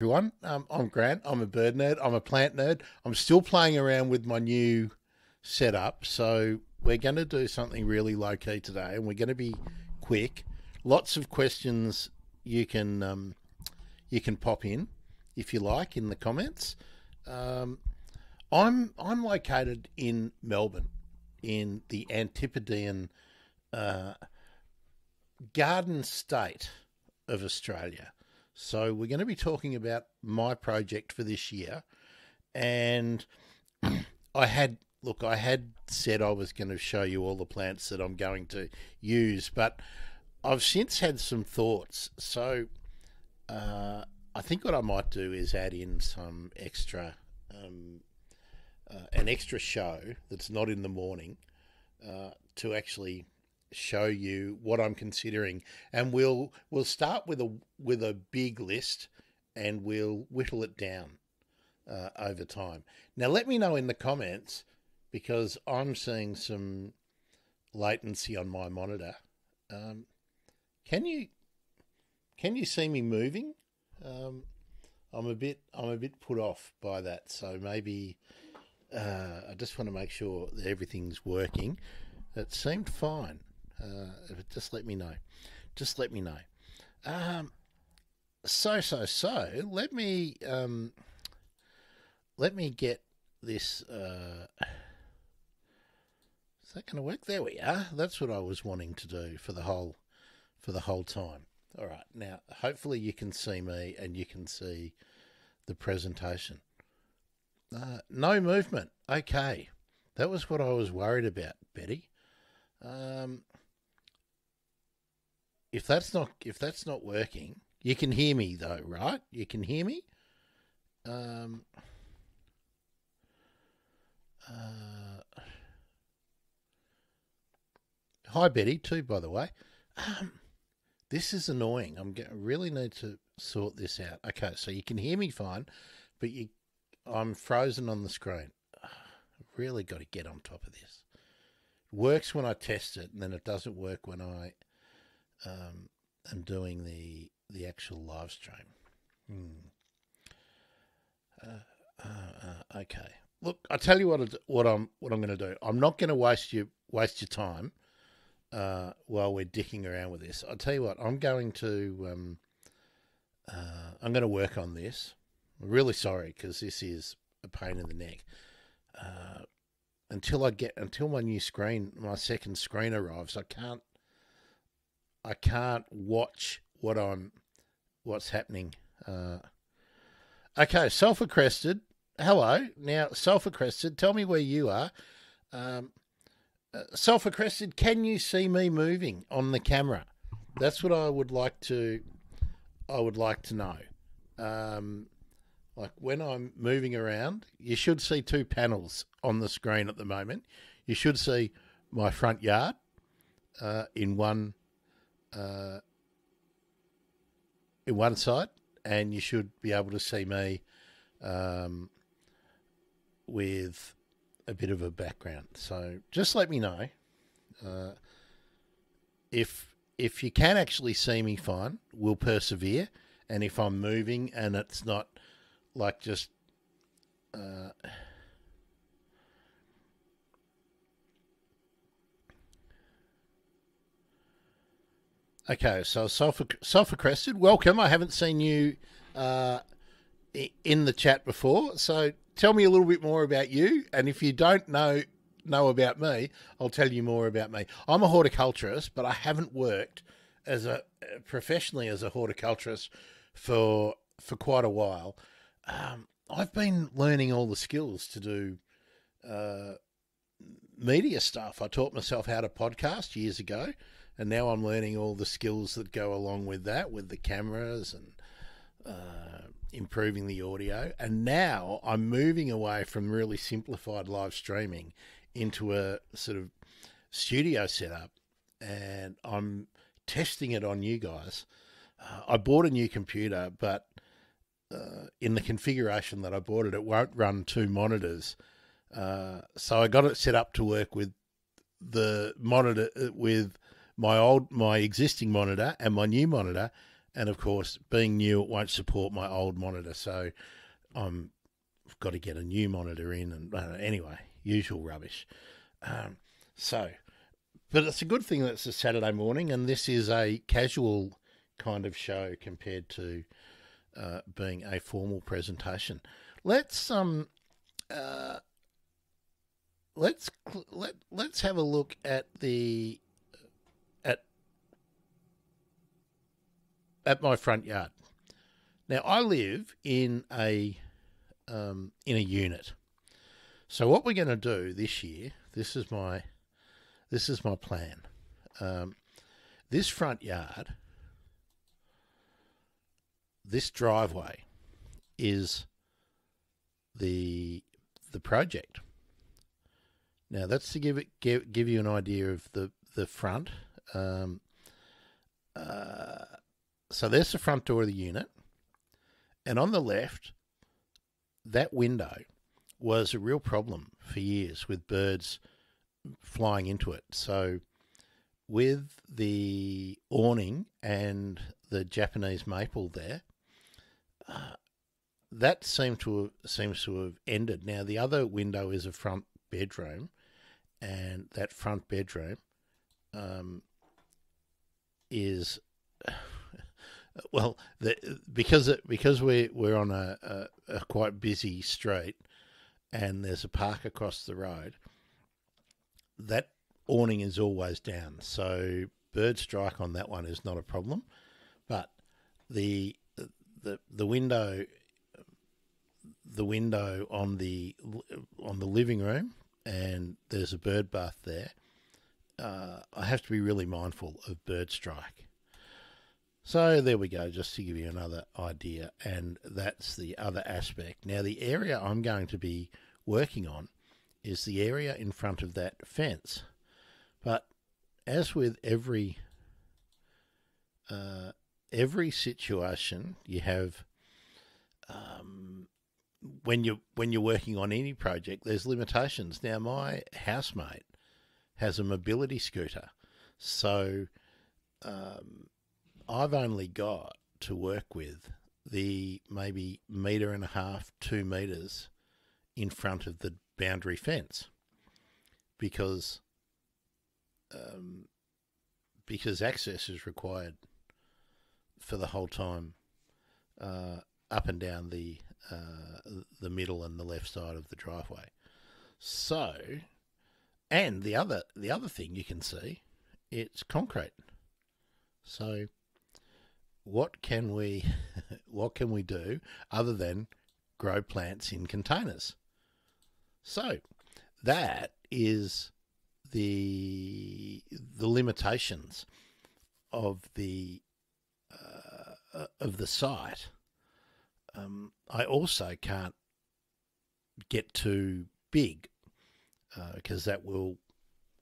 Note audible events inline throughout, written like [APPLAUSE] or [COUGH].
everyone. Um, I'm Grant. I'm a bird nerd. I'm a plant nerd. I'm still playing around with my new setup. So we're going to do something really low key today, and we're going to be quick. Lots of questions you can um, you can pop in if you like in the comments. Um, I'm I'm located in Melbourne, in the Antipodean uh, Garden State of Australia. So we're going to be talking about my project for this year, and [CLEARS THROAT] I had look, I had said I was going to show you all the plants that I'm going to use, but I've since had some thoughts. So uh, I think what I might do is add in some extra, um, uh, an extra show that's not in the morning uh, to actually show you what I'm considering, and we'll we'll start with a with a big list, and we'll whittle it down uh, over time. Now, let me know in the comments because I'm seeing some latency on my monitor. Um, can you can you see me moving? Um, I'm a bit I'm a bit put off by that, so maybe uh, I just want to make sure that everything's working. It seemed fine. Uh, just let me know. Just let me know. Um, so so so. Let me um, let me get this. Uh, is that going to work? There we are. That's what I was wanting to do for the whole for the whole time. All right. Now, hopefully, you can see me and you can see the presentation. Uh, no movement. Okay. That was what I was worried about, Betty. Um, if that's not if that's not working, you can hear me though, right? You can hear me. Um, uh, hi Betty, too. By the way, um, this is annoying. I'm getting, really need to sort this out. Okay, so you can hear me fine, but you, I'm frozen on the screen. [SIGHS] Really got to get on top of this. Works when I test it, and then it doesn't work when I um, am doing the the actual live stream. Hmm. Uh, uh, uh, okay. Look, I tell you what. What I'm what I'm going to do. I'm not going to waste you waste your time uh, while we're dicking around with this. I'll tell you what. I'm going to um, uh, I'm going to work on this. I'm really sorry because this is a pain in the neck. Uh, until I get until my new screen, my second screen arrives, I can't I can't watch what I'm what's happening. Uh, okay, sulfur crested. Hello, now sulfur crested. Tell me where you are. Um, uh, sulfur crested. Can you see me moving on the camera? That's what I would like to. I would like to know. Um, like when I'm moving around, you should see two panels on the screen at the moment. You should see my front yard uh, in one uh, in one side, and you should be able to see me um, with a bit of a background. So just let me know uh, if if you can actually see me fine. We'll persevere, and if I'm moving and it's not like just. Uh, Okay, so sulfur crested, welcome. I haven't seen you uh, in the chat before, so tell me a little bit more about you. And if you don't know know about me, I'll tell you more about me. I'm a horticulturist, but I haven't worked as a professionally as a horticulturist for for quite a while. Um, I've been learning all the skills to do uh, media stuff. I taught myself how to podcast years ago and now I'm learning all the skills that go along with that, with the cameras and uh, improving the audio. And now I'm moving away from really simplified live streaming into a sort of studio setup, and I'm testing it on you guys. Uh, I bought a new computer, but uh, in the configuration that I bought it, it won't run two monitors. Uh, so I got it set up to work with the monitor uh, with my old my existing monitor and my new monitor and of course, being new, it won't support my old monitor, so I'm I've got to get a new monitor in. And uh, anyway, usual rubbish. Um, so, but it's a good thing that it's a Saturday morning, and this is a casual kind of show compared to uh, being a formal presentation. Let's um uh, let's let let's have a look at the at at my front yard. Now I live in a um, in a unit. So what we're going to do this year, this is my this is my plan. Um, this front yard, this driveway, is the the project. Now that's to give it give, give you an idea of the the front. Um, uh, so there's the front door of the unit, and on the left, that window was a real problem for years with birds flying into it. So with the awning and the Japanese maple there, uh, that seemed to have, seems to have ended. Now the other window is a front bedroom, and that front bedroom um, is well the, because it because we we're on a, a, a quite busy street, and there's a park across the road. That awning is always down, so bird strike on that one is not a problem, but the the the window the window on the on the living room, and there's a bird bath there. Uh, I have to be really mindful of bird strike. So there we go, just to give you another idea, and that's the other aspect. Now, the area I'm going to be working on is the area in front of that fence. But as with every uh, every situation, you have um, when you when you're working on any project, there's limitations. Now, my housemate has a mobility scooter, so um, I've only got to work with the maybe meter and a half, two meters in front of the boundary fence, because um, because access is required for the whole time uh, up and down the uh, the middle and the left side of the driveway. So, and the other the other thing you can see, it's concrete. So, what can we [LAUGHS] what can we do other than grow plants in containers? So, that is the the limitations of the uh, of the site um, I also can't get too big because uh, that will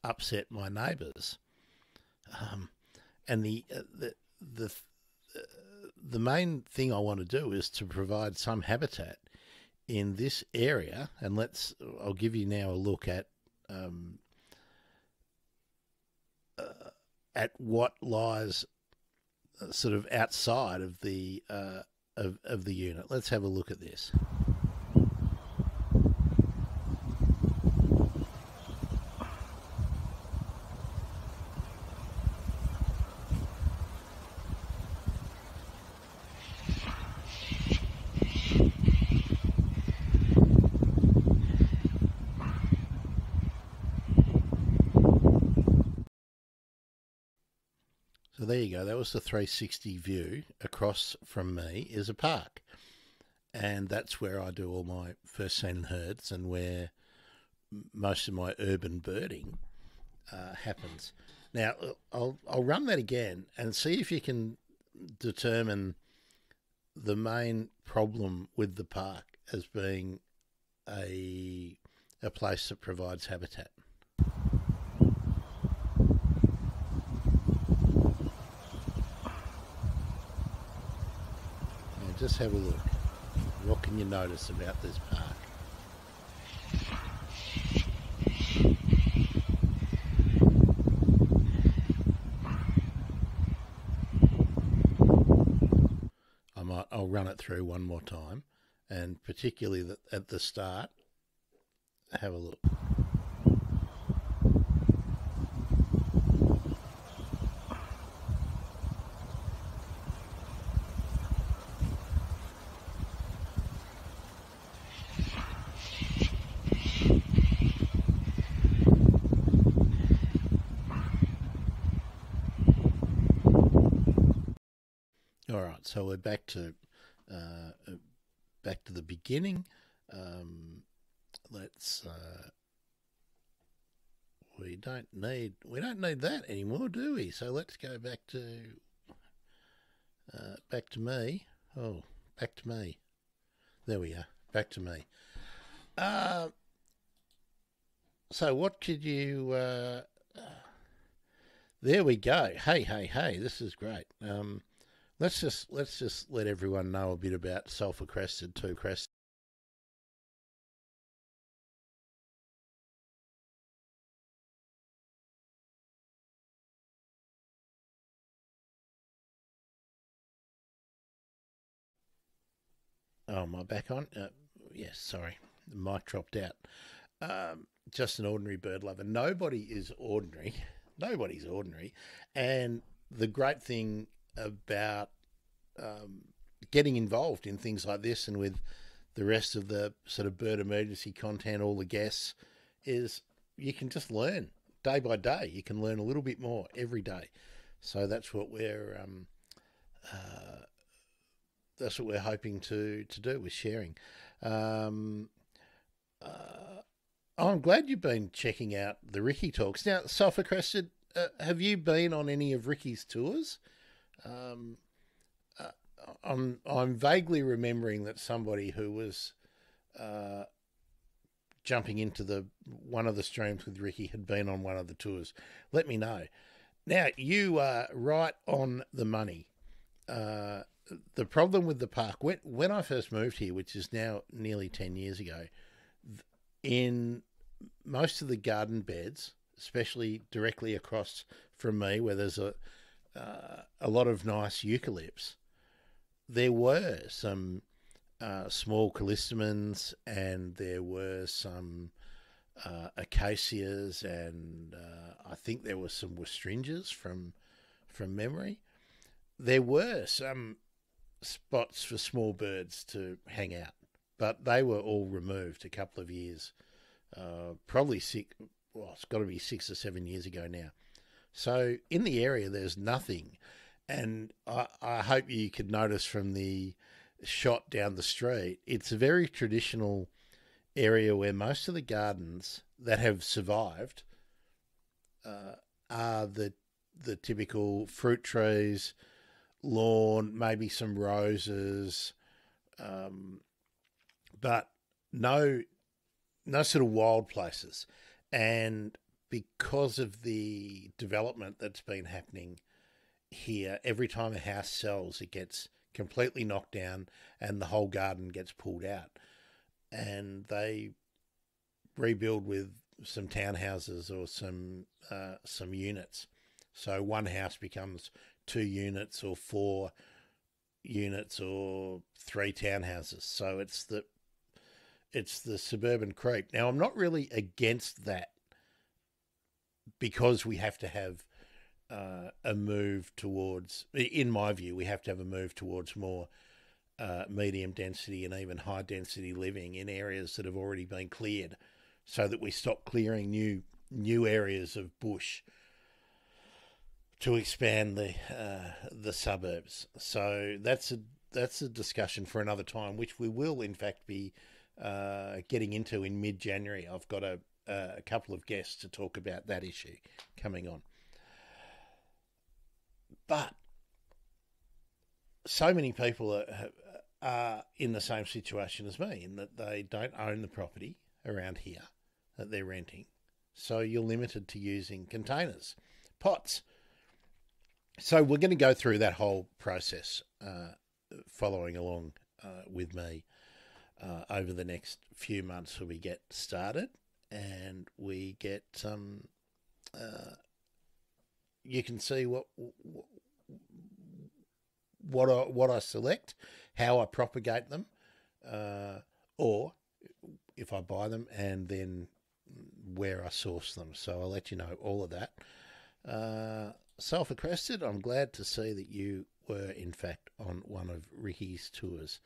upset my neighbours. Um, and the, uh, the the the main thing I want to do is to provide some habitat in this area. And let's I'll give you now a look at um, uh, at what lies uh, sort of outside of the uh, of, of the unit. Let's have a look at this. There you go. That was the 360 view across from me is a park. And that's where I do all my first seen herds and where most of my urban birding uh, happens. Now, I'll, I'll run that again and see if you can determine the main problem with the park as being a, a place that provides habitat. Just have a look. What can you notice about this park? I might, I'll run it through one more time, and particularly at the start, have a look. All right, so we're back to uh, uh, back to the beginning. Um, let's. Uh, we don't need we don't need that anymore, do we? So let's go back to uh, back to me. Oh, back to me. There we are. Back to me. Uh, so what could you? Uh, there we go. Hey, hey, hey! This is great. Um, Let's just let's just let everyone know a bit about sulfur crested two crested. Oh, I back on? Uh, yes, sorry, the mic dropped out. Um, just an ordinary bird lover. Nobody is ordinary. Nobody's ordinary, and the great thing about um, getting involved in things like this and with the rest of the sort of bird emergency content, all the guests, is you can just learn day by day. You can learn a little bit more every day. So that's what we're um, uh, that's what we're hoping to to do with sharing. Um, uh, I'm glad you've been checking out the Ricky talks. Now, Sulphur Crested, uh, have you been on any of Ricky's tours? Um, uh, I'm I'm vaguely remembering that somebody who was uh, jumping into the one of the streams with Ricky had been on one of the tours. Let me know. Now you are right on the money. Uh, the problem with the park when when I first moved here, which is now nearly ten years ago, in most of the garden beds, especially directly across from me, where there's a uh, a lot of nice eucalypts, there were some uh, small callistemons and there were some uh, acacias and uh, I think there were some westringas from from memory. There were some spots for small birds to hang out, but they were all removed a couple of years, uh, probably six. Well, it's got to be six or seven years ago now. So in the area, there's nothing, and I, I hope you could notice from the shot down the street, it's a very traditional area where most of the gardens that have survived uh, are the the typical fruit trees, lawn, maybe some roses, um, but no no sort of wild places. And because of the development that's been happening here, every time a house sells, it gets completely knocked down and the whole garden gets pulled out. And they rebuild with some townhouses or some uh, some units. So one house becomes two units or four units or three townhouses. So it's the it's the suburban creep. Now I'm not really against that because we have to have uh, a move towards, in my view, we have to have a move towards more uh, medium density and even high density living in areas that have already been cleared, so that we stop clearing new new areas of bush to expand the uh, the suburbs. So that's a that's a discussion for another time, which we will in fact be uh, getting into in mid January. I've got a a couple of guests to talk about that issue coming on. But so many people are, are in the same situation as me in that they don't own the property around here that they're renting. So you're limited to using containers, pots. So we're going to go through that whole process uh, following along uh, with me uh, over the next few months when we get started and we get some. Um, you can see what what I, what I select, how I propagate them, uh, or if I buy them, and then where I source them. So I'll let you know all of that. Uh, Sulphur Crested, I'm glad to see that you were, in fact, on one of Ricky's tours.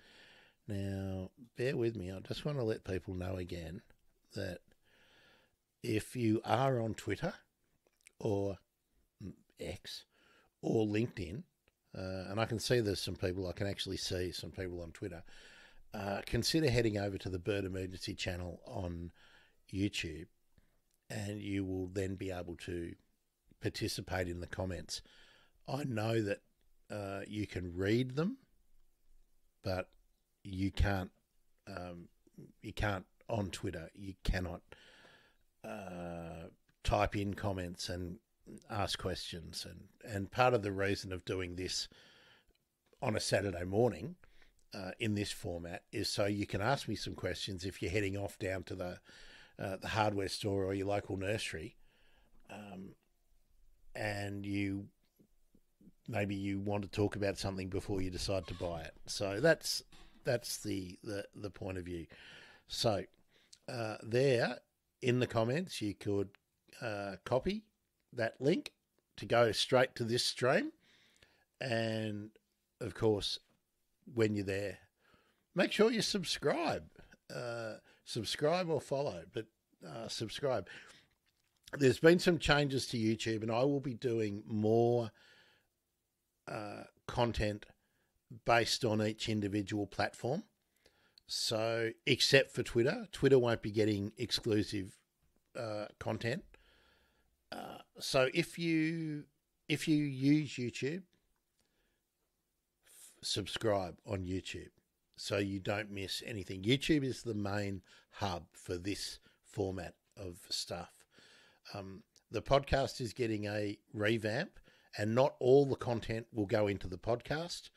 Now, bear with me. I just want to let people know again that if you are on Twitter or X or LinkedIn, uh, and I can see there's some people, I can actually see some people on Twitter, uh, consider heading over to the Bird Emergency channel on YouTube and you will then be able to participate in the comments. I know that uh, you can read them, but you can't. Um, you can't on Twitter. You cannot uh, type in comments and ask questions. And and part of the reason of doing this on a Saturday morning uh, in this format is so you can ask me some questions if you're heading off down to the uh, the hardware store or your local nursery. Um, and you maybe you want to talk about something before you decide to buy it. So that's that's the the, the point of view. So uh, there in the comments, you could uh, copy that link to go straight to this stream, and of course, when you're there, make sure you subscribe, uh, subscribe or follow, but uh, subscribe there's been some changes to YouTube, and I will be doing more uh, content based on each individual platform. So, except for Twitter, Twitter won't be getting exclusive uh, content. Uh, so, if you if you use YouTube, f- subscribe on YouTube so you don't miss anything. YouTube is the main hub for this format of stuff. Um, the podcast is getting a revamp, and not all the content will go into the podcast.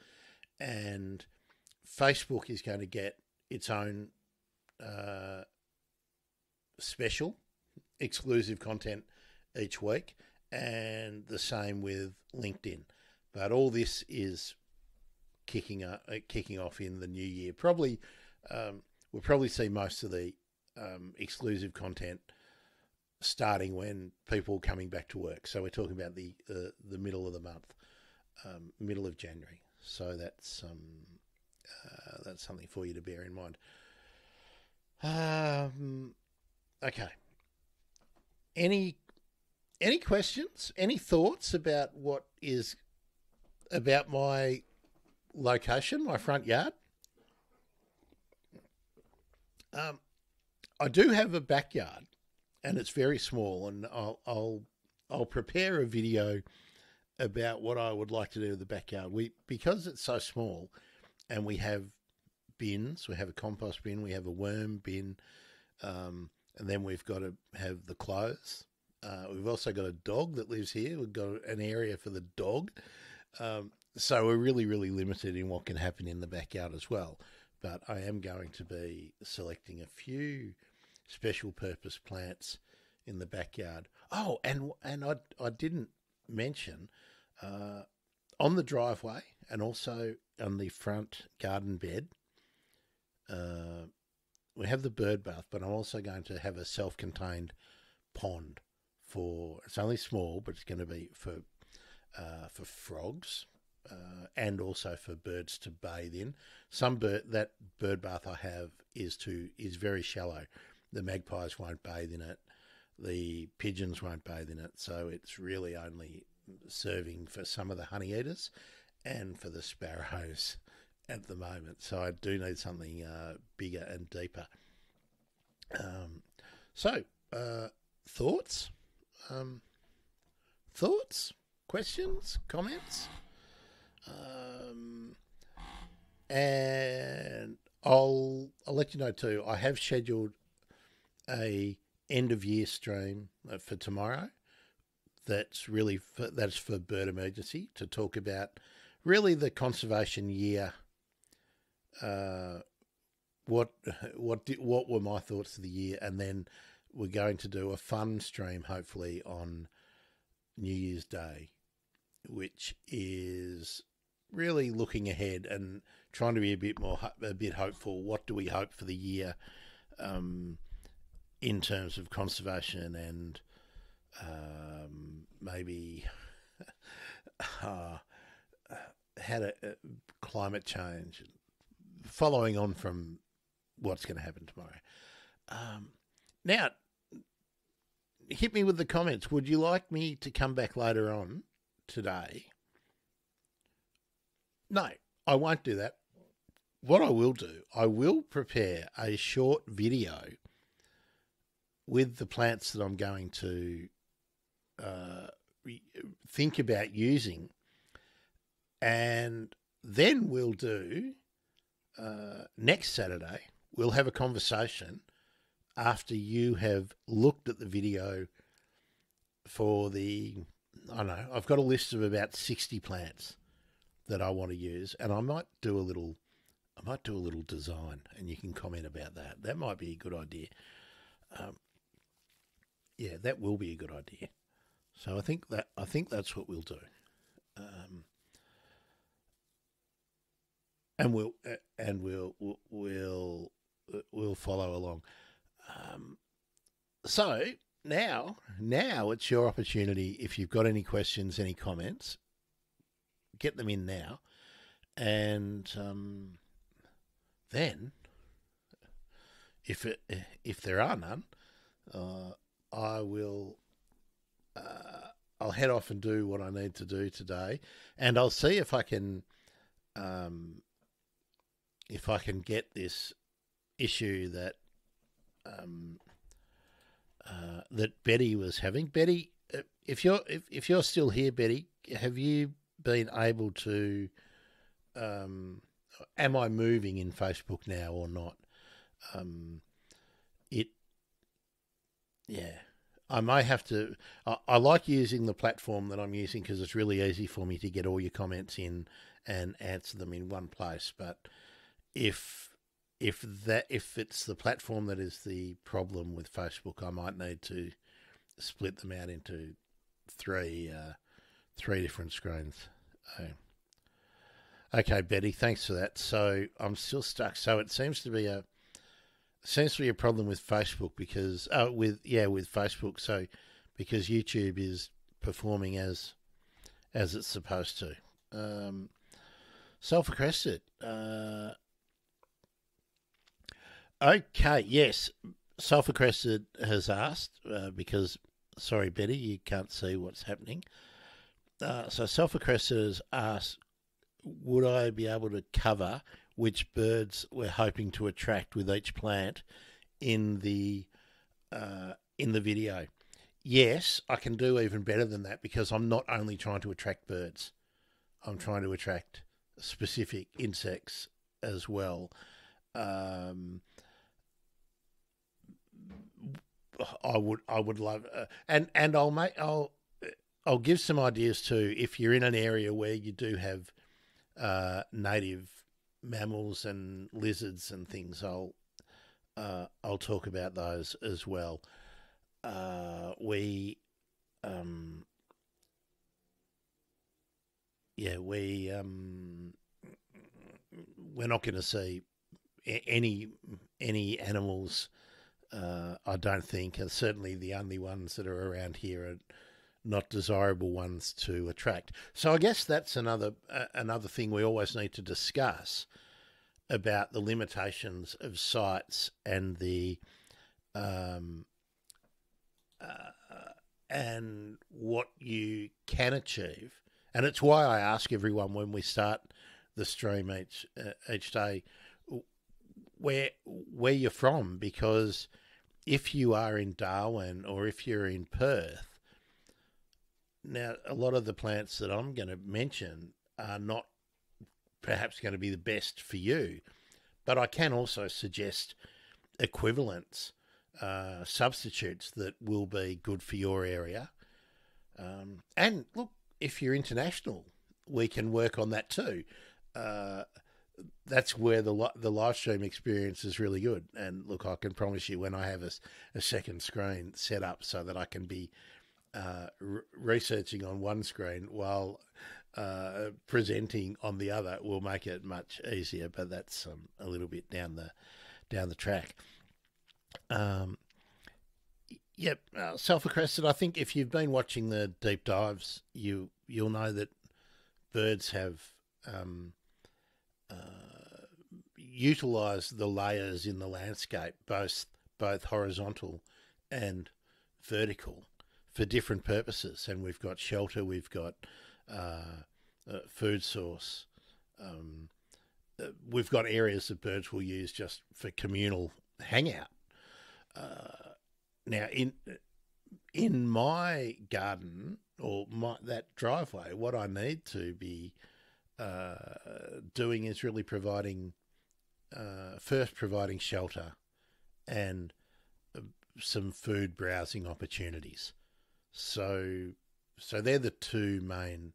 And Facebook is going to get its own uh, special, exclusive content each week, and the same with LinkedIn. But all this is kicking uh, kicking off in the new year. Probably um, we'll probably see most of the um, exclusive content starting when people coming back to work. So we're talking about the uh, the middle of the month, um, middle of January. So that's um, uh, that's something for you to bear in mind. Um, okay. Any any questions? Any thoughts about what is about my location, my front yard? Um, I do have a backyard and it's very small. And I'll I'll I'll prepare a video about what I would like to do in the backyard. We because it's so small, and we have bins. We have a compost bin. We have a worm bin, um, and then we've got to have the clothes. Uh, we've also got a dog that lives here. We've got an area for the dog. Um, so we're really, really limited in what can happen in the backyard as well. But I am going to be selecting a few special purpose plants in the backyard. Oh, and and I I didn't mention uh, on the driveway and also on the front garden bed. Uh, we have the bird bath, but I'm also going to have a self-contained pond for. It's only small, but it's going to be for uh, for frogs uh, and also for birds to bathe in. Some bird that bird bath I have is to is very shallow, the magpies won't bathe in it, the pigeons won't bathe in it. So it's really only serving for some of the honey eaters and for the sparrows at the moment. So I do need something uh, bigger and deeper. Um, so, uh, thoughts? Um, thoughts? Questions? Comments? Um, and I'll I'll let you know too. I have scheduled a end of year stream uh, for tomorrow. That's really for, that's for bird emergency to talk about really the conservation year. Uh, what what did, what were my thoughts of the year, and then we're going to do a fun stream hopefully on New Year's Day, which is really looking ahead and trying to be a bit more a bit hopeful. What do we hope for the year um, in terms of conservation and um, maybe [LAUGHS] uh, to uh, climate change, following on from what's going to happen tomorrow. Um, now, hit me with the comments. Would you like me to come back later on today? No, I won't do that. What I will do, I will prepare a short video with the plants that I'm going to uh, think about using, and then we'll do uh, next Saturday. We'll have a conversation after you have looked at the video for the I don't know, I've got a list of about 60 plants that I want to use and I might do a little I might do a little design and you can comment about that. That might be a good idea. Um, yeah, that will be a good idea. So I think that I think that's what we'll do. Um, and we'll and we'll we'll we'll follow along. Um, so now, now it's your opportunity. If you've got any questions, any comments, get them in now, and um, then, if it if there are none, uh, I will. Uh, I'll head off and do what I need to do today, and I'll see if I can, um, if I can get this issue that um, uh, that Betty was having. Betty, uh, if you're if, if you're still here, Betty, have you been able to? Um, am I moving in Facebook now or not? Um, it, yeah. I may have to. I, I, like using the platform that I'm using because it's really easy for me to get all your comments in and answer them in one place. But if if that if it's the platform that is the problem with Facebook, I might need to split them out into three uh, three different screens. Oh. Okay, Betty, thanks for that. So I'm still stuck. So it seems to be a seems to be a problem with Facebook because uh, with yeah with Facebook. So because YouTube is performing as as it's supposed to. Um, self-accredited. Uh, Okay, yes. Sulphur Crested has asked, uh, because, sorry, Betty, you can't see what's happening. Uh, so Sulphur Crested has asked, would I be able to cover which birds we're hoping to attract with each plant in the uh, in the video? Yes, I can do even better than that because I'm not only trying to attract birds, I'm trying to attract specific insects as well. Um, I would I would love uh, and and I'll make I'll I'll give some ideas too if you're in an area where you do have uh, native mammals and lizards and things I'll uh, I'll talk about those as well. Uh, we um, yeah we um, we're not going to see any any animals uh, I don't think, and certainly the only ones that are around here are not desirable ones to attract. So I guess that's another uh, another thing we always need to discuss about the limitations of sites and the um, uh, and what you can achieve. And it's why I ask everyone when we start the stream each uh, each day where where you're from because if you are in Darwin or if you're in Perth, now a lot of the plants that I'm going to mention are not perhaps going to be the best for you, but I can also suggest equivalents, uh, substitutes that will be good for your area. Um, and look, if you're international, we can work on that too. Uh, that's where the the live stream experience is really good. And look, I can promise you, when I have a, a second screen set up so that I can be uh, re- researching on one screen while uh, presenting on the other will make it much easier. But that's um, a little bit down the down the track. Um, yep, uh, Sulphur Crested. I think if you've been watching the deep dives, you you'll know that birds have um, uh, utilised the layers in the landscape, both both horizontal and vertical, for different purposes. And we've got shelter, we've got uh, food source. Um, uh, we've got areas that birds will use just for communal hangout. Uh, now, in in my garden or my that driveway, what I need to be uh, doing is really providing uh, first providing shelter and uh, some food browsing opportunities. So, so they're the two main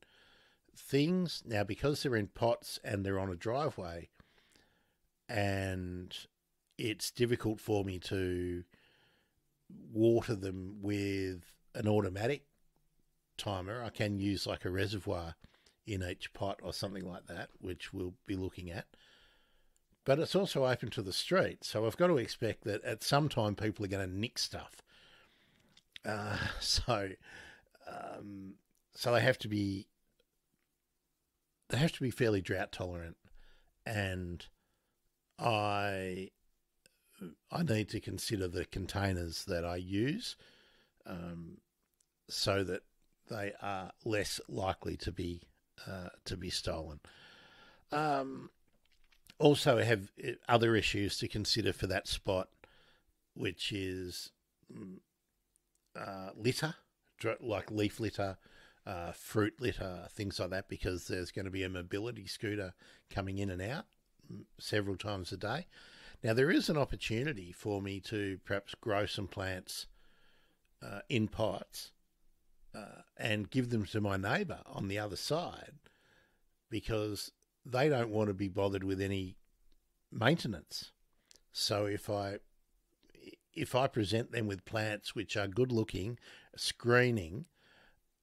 things. Now, because they're in pots and they're on a driveway, and it's difficult for me to water them with an automatic timer. I can use like a reservoir in each pot or something like that, which we'll be looking at. But it's also open to the street, so I've got to expect that at some time people are going to nick stuff. Uh, [LAUGHS] so, um, so they have to be they have to be fairly drought tolerant, and I I need to consider the containers that I use, um, so that they are less likely to be uh, to be stolen. Um, also, have uh, other issues to consider for that spot, which is mm, uh, litter, like leaf litter, uh, fruit litter, things like that, because there's going to be a mobility scooter coming in and out mm, several times a day. Now, there is an opportunity for me to perhaps grow some plants uh, in pots uh, and give them to my neighbour on the other side because they don't want to be bothered with any maintenance. So if I if I present them with plants which are good looking, screening,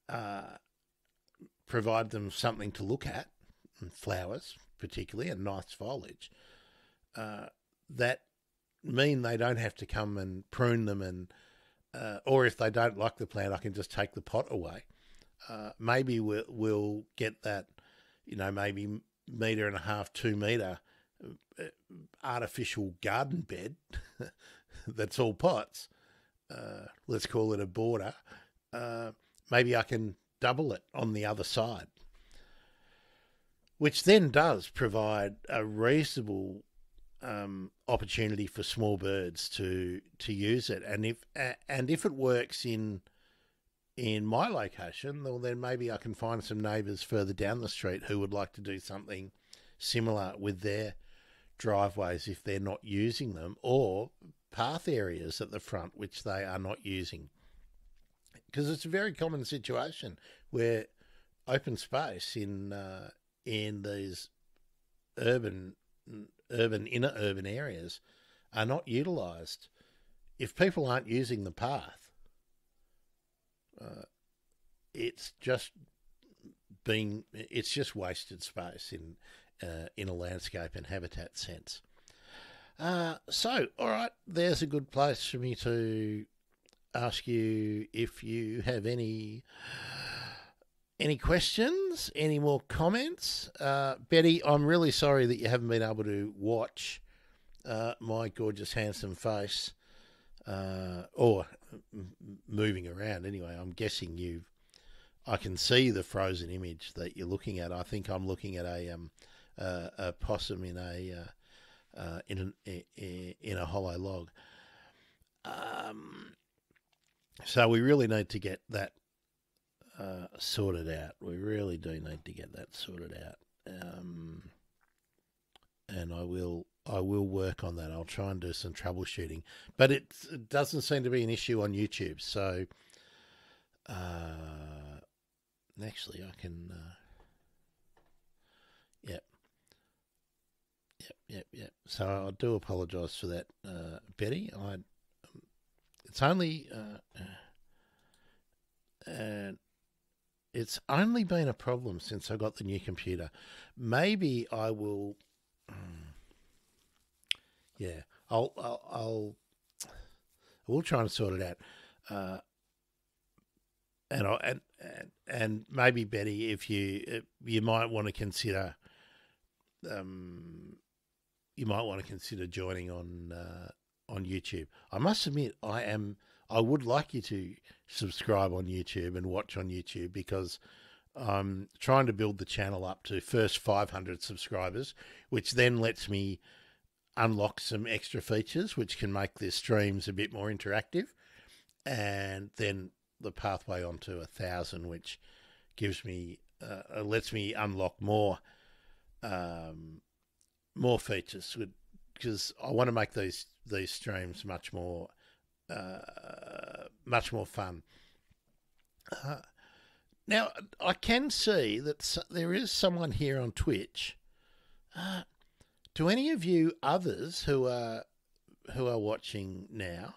uh, provide them something to look at, flowers particularly, and nice foliage, uh, that mean they don't have to come and prune them and uh, or if they don't like the plant, I can just take the pot away. Uh, maybe we'll, we'll get that, you know, maybe meter and a half, two meter uh, artificial garden bed [LAUGHS] [LAUGHS] that's all pots. Uh, let's call it a border. Uh, maybe I can double it on the other side, which then does provide a reasonable um, opportunity for small birds to to use it, and if and if it works in in my location, well, then maybe I can find some neighbours further down the street who would like to do something similar with their driveways if they're not using them, or path areas at the front which they are not using. Because it's a very common situation where open space in uh, in these urban urban, inner urban areas are not utilised. If people aren't using the path, uh, it's just being it's just wasted space in uh, in a landscape and habitat sense. Uh, so, all right, there's a good place for me to ask you if you have any any questions? Any more comments? Uh, Betty, I'm really sorry that you haven't been able to watch uh, my gorgeous, handsome face uh, or moving around anyway. I'm guessing you've. I can see the frozen image that you're looking at. I think I'm looking at a, um, a possum in a uh, uh, in, an, in a hollow log. Um, so we really need to get that uh, sorted out. We really do need to get that sorted out. Um, and I will I will work on that. I'll try and do some troubleshooting, but it, it doesn't seem to be an issue on YouTube. So, uh, actually, I can. Uh, yep, yep. So I do apologise for that, uh, Betty. I. It's only. Uh, and it's only been a problem since I got the new computer. Maybe I will. hmm, Yeah, I'll, I'll, I'll, we'll try and sort it out. Uh, and I and, and and maybe Betty, if you you might want to consider, um, you might want to consider joining on uh, on YouTube. I must admit, I am. I would like you to subscribe on YouTube and watch on YouTube because I'm trying to build the channel up to first 500 subscribers, which then lets me unlock some extra features, which can make the streams a bit more interactive, and then the pathway onto a thousand, which gives me uh, lets me unlock more um, more features because I want to make these these streams much more uh, much more fun. Uh, now I can see that there is someone here on Twitch. Uh, do any of you others who are who are watching now?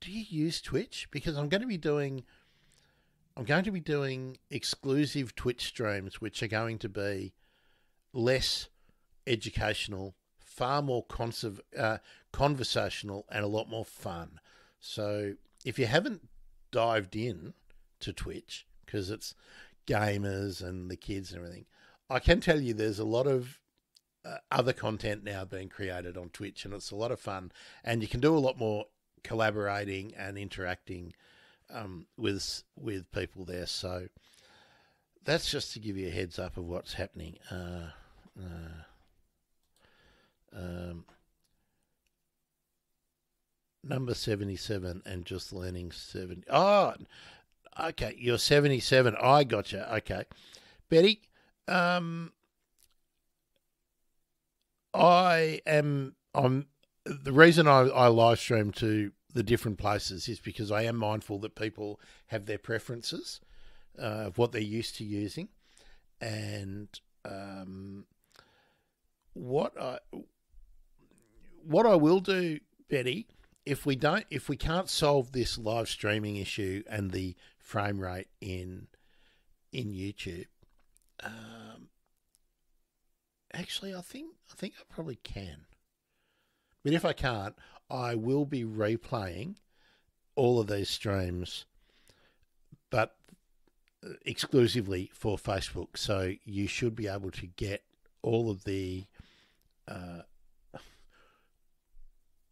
Do you use Twitch? Because I'm going to be doing I'm going to be doing exclusive Twitch streams, which are going to be less educational, far more conserv- uh, conversational, and a lot more fun. So if you haven't dived in to Twitch, because it's gamers and the kids and everything, I can tell you there's a lot of uh, other content now being created on Twitch, and it's a lot of fun. And you can do a lot more collaborating and interacting um, with with people there. So that's just to give you a heads up of what's happening. Uh, uh, um, number seventy-seven and just learning seventy. Oh, okay, you're seventy-seven. I gotcha. Okay, Betty. Um, I am. I'm the reason I, I live stream to the different places is because I am mindful that people have their preferences uh, of what they're used to using, and um, what I what I will do, Betty, if we don't, if we can't solve this live streaming issue and the frame rate in in YouTube, um, actually, I think I think I probably can. But if I can't, I will be replaying all of these streams, but exclusively for Facebook. So you should be able to get all of the uh,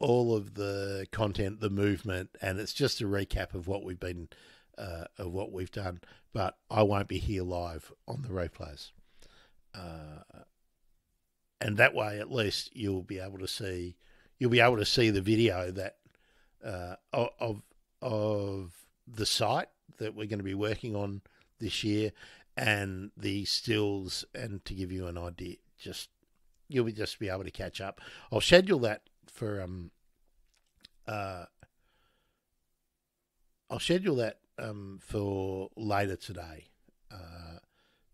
all of the content, the movement, and it's just a recap of what we've been uh, of what we've done. But I won't be here live on the replays, uh, and that way, at least you'll be able to see you'll be able to see the video that uh, of of the site that we're going to be working on this year and the stills and to give you an idea just you'll be just be able to catch up i'll schedule that for um uh i'll schedule that um for later today uh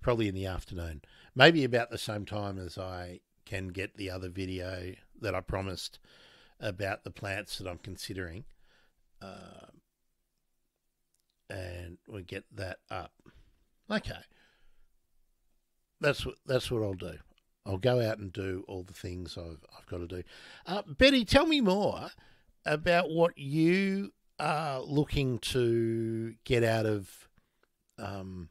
probably in the afternoon. Maybe about the same time as i can get the other video that i promised about the plants that i'm considering uh, and we get that up. Okay. That's what that's what I'll do. I'll go out and do all the things I've I've got to do. Uh, Betty, tell me more about what you are looking to get out of um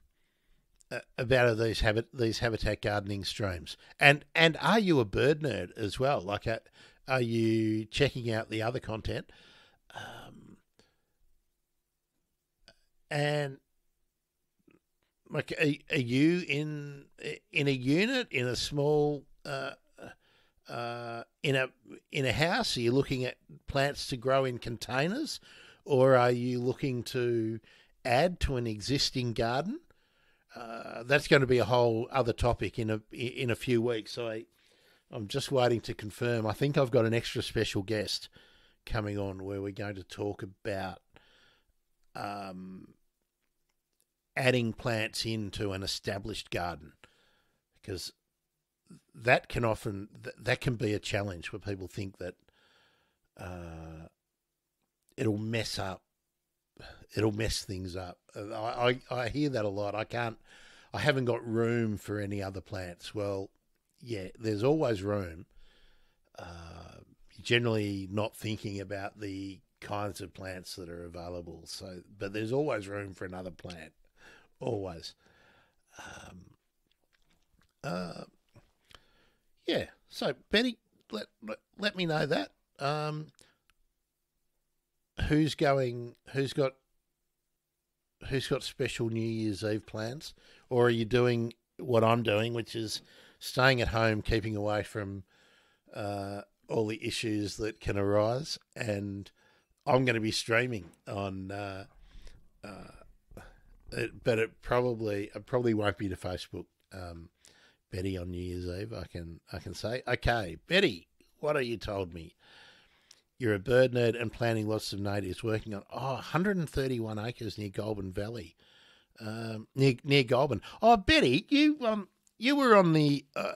about these habit these habitat gardening streams, and and are you a bird nerd as well? Like, uh, are you checking out the other content? Um, and like are, are you in in a unit in a small uh, uh, in a in a house? Are you looking at plants to grow in containers or are you looking to add to an existing garden? Uh, that's going to be a whole other topic in a in a few weeks. So I, I'm just waiting to confirm. I think I've got an extra special guest coming on where we're going to talk about um, adding plants into an established garden because that can often that can be a challenge where people think that uh, it'll mess up it'll mess things up. I, I I hear that a lot. I can't. I haven't got room for any other plants. Well, yeah, there's always room. Uh, generally, not thinking about the kinds of plants that are available. So, but there's always room for another plant. Always. Um, uh, yeah. So, Betty, let, let, let me know that. Um, who's going? Who's got? Who's got special New Year's Eve plans, or are you doing what I'm doing, which is staying at home, keeping away from uh, all the issues that can arise, and I'm going to be streaming on. Uh, uh, it, but it probably it probably won't be to Facebook. Um, Betty on New Year's Eve. I can I can say okay, Betty. What are you told me? You're a bird nerd and planting lots of natives, working on oh 131 acres near Goulburn Valley, um, near near Goulburn. Oh, Betty, you um you were on the. Uh,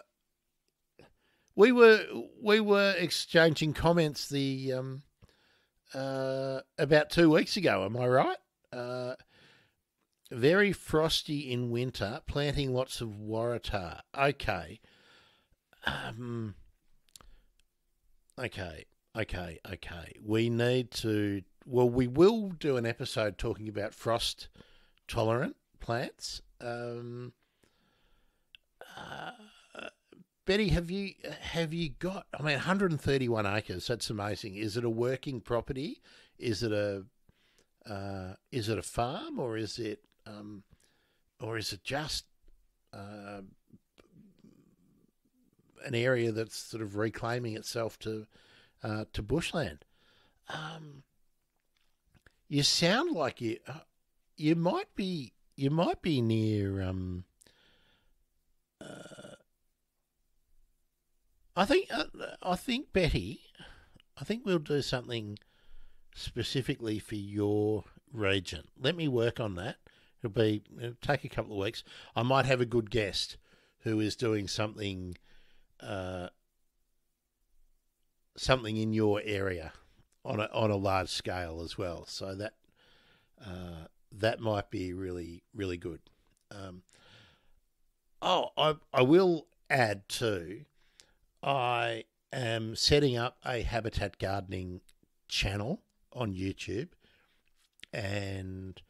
we were we were exchanging comments the um uh about two weeks ago. Am I right? Uh, very frosty in winter, planting lots of waratah. Okay. Um, okay, okay, okay. We need to. Well, we will do an episode talking about frost tolerant plants. Um, uh, Betty, have you have you got? I mean, 131 acres. That's amazing. Is it a working property? Is it a uh, is it a farm or is it um, or is it just uh, an area that's sort of reclaiming itself to uh, to bushland? Um, you sound like you uh, you might be you might be near. Um, uh, I think uh, I think Betty, I think we'll do something specifically for your region. Let me work on that. It'll be it'll take a couple of weeks. I might have a good guest who is doing something, uh, something in your area on a on a large scale as well. So that uh, that might be really really good. Um, oh, I I will add too. I am setting up a habitat gardening channel on YouTube, and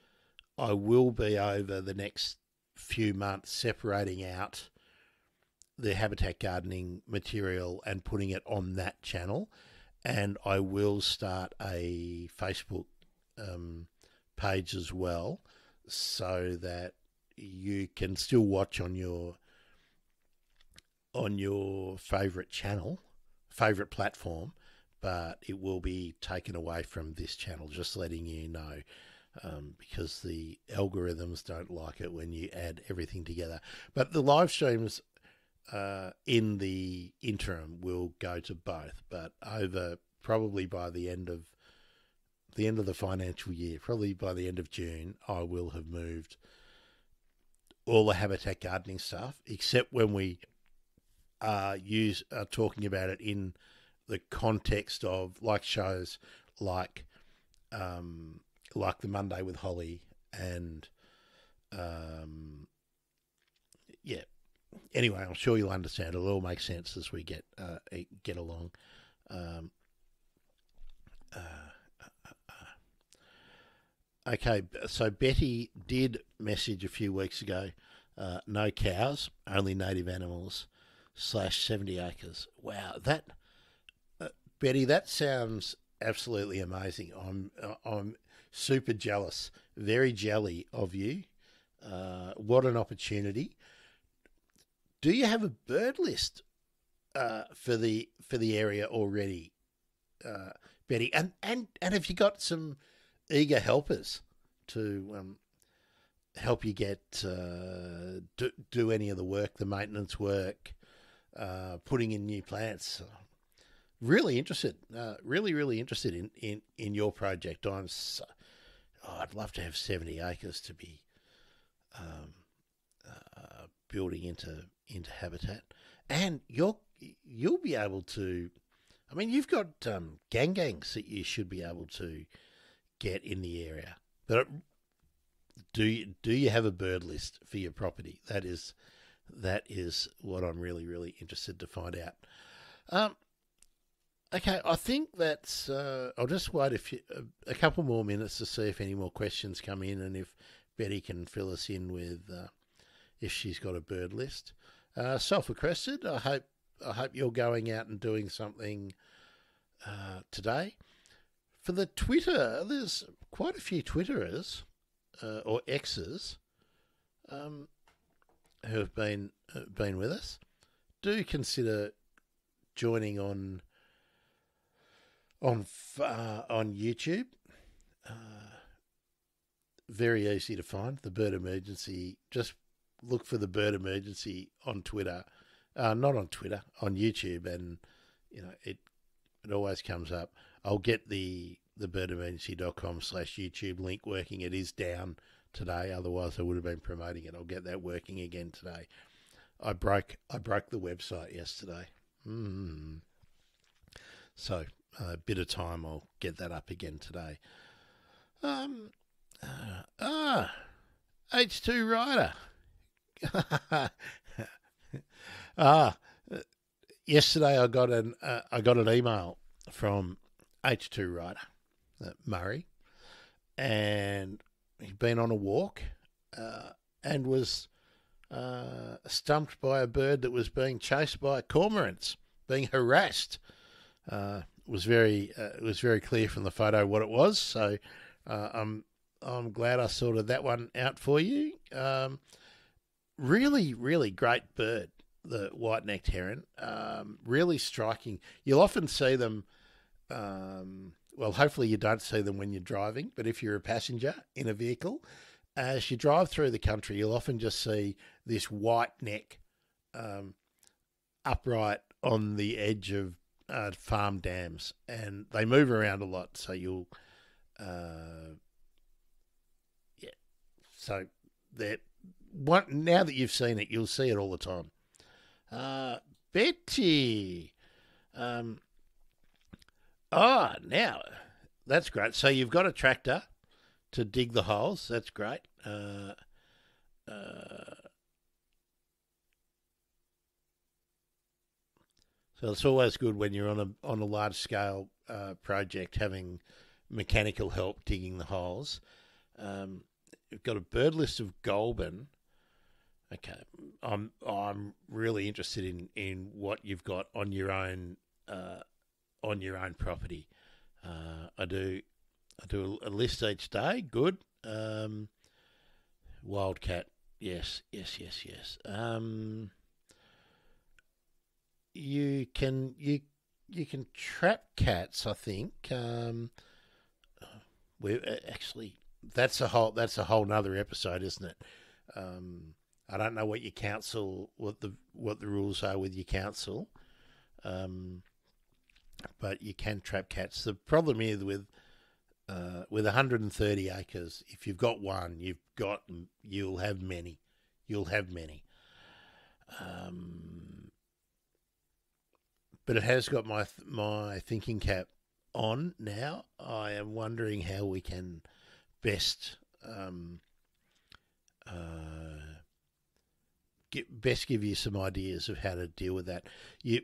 I will be over the next few months separating out the habitat gardening material and putting it on that channel. And I will start a Facebook um, page as well so that you can still watch on your on your favorite channel, favorite platform, but it will be taken away from this channel. Just letting you know, um, because the algorithms don't like it when you add everything together. But the live streams uh, in the interim will go to both, but over probably by the end of the end of the financial year, probably by the end of June, I will have moved all the habitat gardening stuff, except when we uh, use are talking about it in the context of like shows like um, like the Monday with Holly and um, yeah. Anyway, I'm sure you'll understand. It'll all make sense as we get uh, get along. Um, uh, uh, uh, okay, so Betty did message a few weeks ago. Uh, no cows, only native animals slash 70 acres. Wow, that uh, Betty, that sounds absolutely amazing. I'm I'm super jealous, very jelly of you. Uh, what an opportunity! Do you have a bird list uh, for the for the area already, uh, Betty? And and and have you got some eager helpers to um, help you get uh, do, do any of the work, the maintenance work? uh, putting in new plants. Really interested, uh, really, really interested in, in, in your project. I'm so, oh, I'd love to have 70 acres to be um, uh, building into into habitat, and you'll you'll be able to. I mean, you've got um, gang gangs that you should be able to get in the area, but do you, do you have a bird list for your property? That is that is what I'm really really interested to find out. Um, okay, I think that's. Uh, I'll just wait a, few, a, couple more minutes to see if any more questions come in, and if Betty can fill us in with uh, if she's got a bird list. Uh, self-requested. I hope I hope you're going out and doing something uh, today. For the Twitter, there's quite a few Twitterers uh, or X's um, who have been uh, been with us. Do consider joining on on uh, on YouTube. Uh, very easy to find the bird emergency. Just look for the bird emergency on Twitter, uh, not on Twitter, on YouTube, and you know it. It always comes up. I'll get the the birdemergency.com slash YouTube link working. It is down today. Otherwise, I would have been promoting it. I'll get that working again today. I broke I broke the website yesterday. Mm. So a bit of time. I'll get that up again today. Um. Uh, ah, H two Rider. [LAUGHS] ah, yesterday I got an uh, I got an email from H two Rider uh, Murray, and he'd been on a walk uh, and was uh, stumped by a bird that was being chased by cormorants, being harassed. Was very uh, it was very clear from the photo what it was. So uh, I'm I'm glad I sorted that one out for you. Um, really, really great bird, the white necked heron. Um, really striking. You'll often see them. Um, well, hopefully you don't see them when you're driving, but if you're a passenger in a vehicle, as you drive through the country, you'll often just see this white neck um, upright on the edge of uh, farm dams, and they move around a lot. So you'll, uh, yeah. So that one now that you've seen it, you'll see it all the time. Uh, Betty, um, Oh, now that's great. So you've got a tractor to dig the holes. That's great. Uh, uh, so it's always good when you're on a on a large scale uh, project having mechanical help digging the holes. Um, you've got a bird list of Goulburn. Okay, I'm I'm really interested in, in what you've got on your own uh, on your own property. Uh, I do I do a, list each day. Good. Um, wildcat. Yes, yes, yes, yes. Um, you can you you can trap cats. I think. Um, we actually that's a whole that's a whole nother episode, isn't it? Um, I don't know what your council what the what the rules are with your council. Um, but you can trap cats. The problem is with uh, with 130 acres, if you've got one, you've got you'll have many. You'll have many. Um, but it has got my my thinking cap on now. I am wondering how we can best um, uh, get, best give you some ideas of how to deal with that. You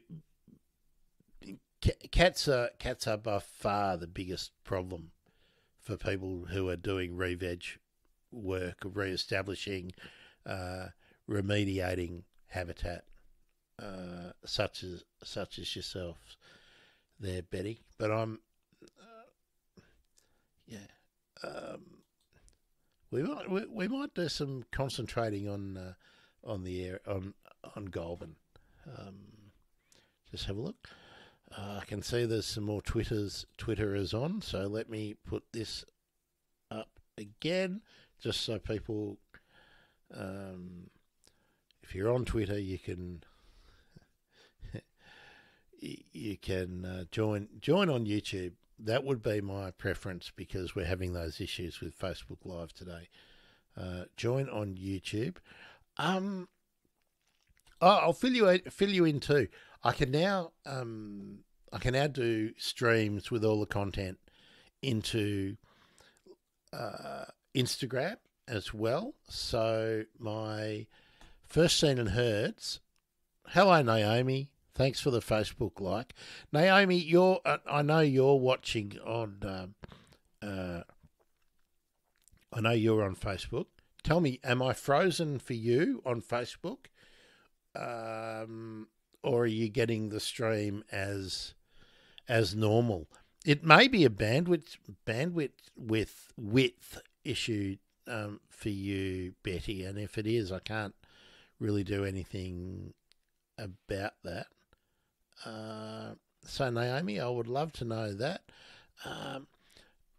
cats are cats are by far the biggest problem for people who are doing re-veg work, re-establishing, uh, remediating habitat, uh, such as such as yourself, there, Betty. But I'm, uh, yeah, um, we might we, we, might do some concentrating on uh, on the air on on Goulburn. Um, just have a look. Uh, I can see there's some more Twitters Twitterers on, so let me put this up again, just so people, um, if you're on Twitter, you can you can uh, join join on YouTube. That would be my preference because we're having those issues with Facebook Live today. Uh, join on YouTube. Um, I'll fill you fill you in too. I can now um, I can now do streams with all the content into uh, Instagram as well. So my first seen and heards. Hello, Naomi. Thanks for the Facebook like, Naomi. You're. Uh, I know you're watching on. Um, uh, I know you're on Facebook. Tell me, am I frozen for you on Facebook, um, or are you getting the stream as as normal? It may be a bandwidth bandwidth with width issue um, for you, Betty, and if it is, I can't really do anything about that. Uh, so, Naomi, I would love to know that. Um,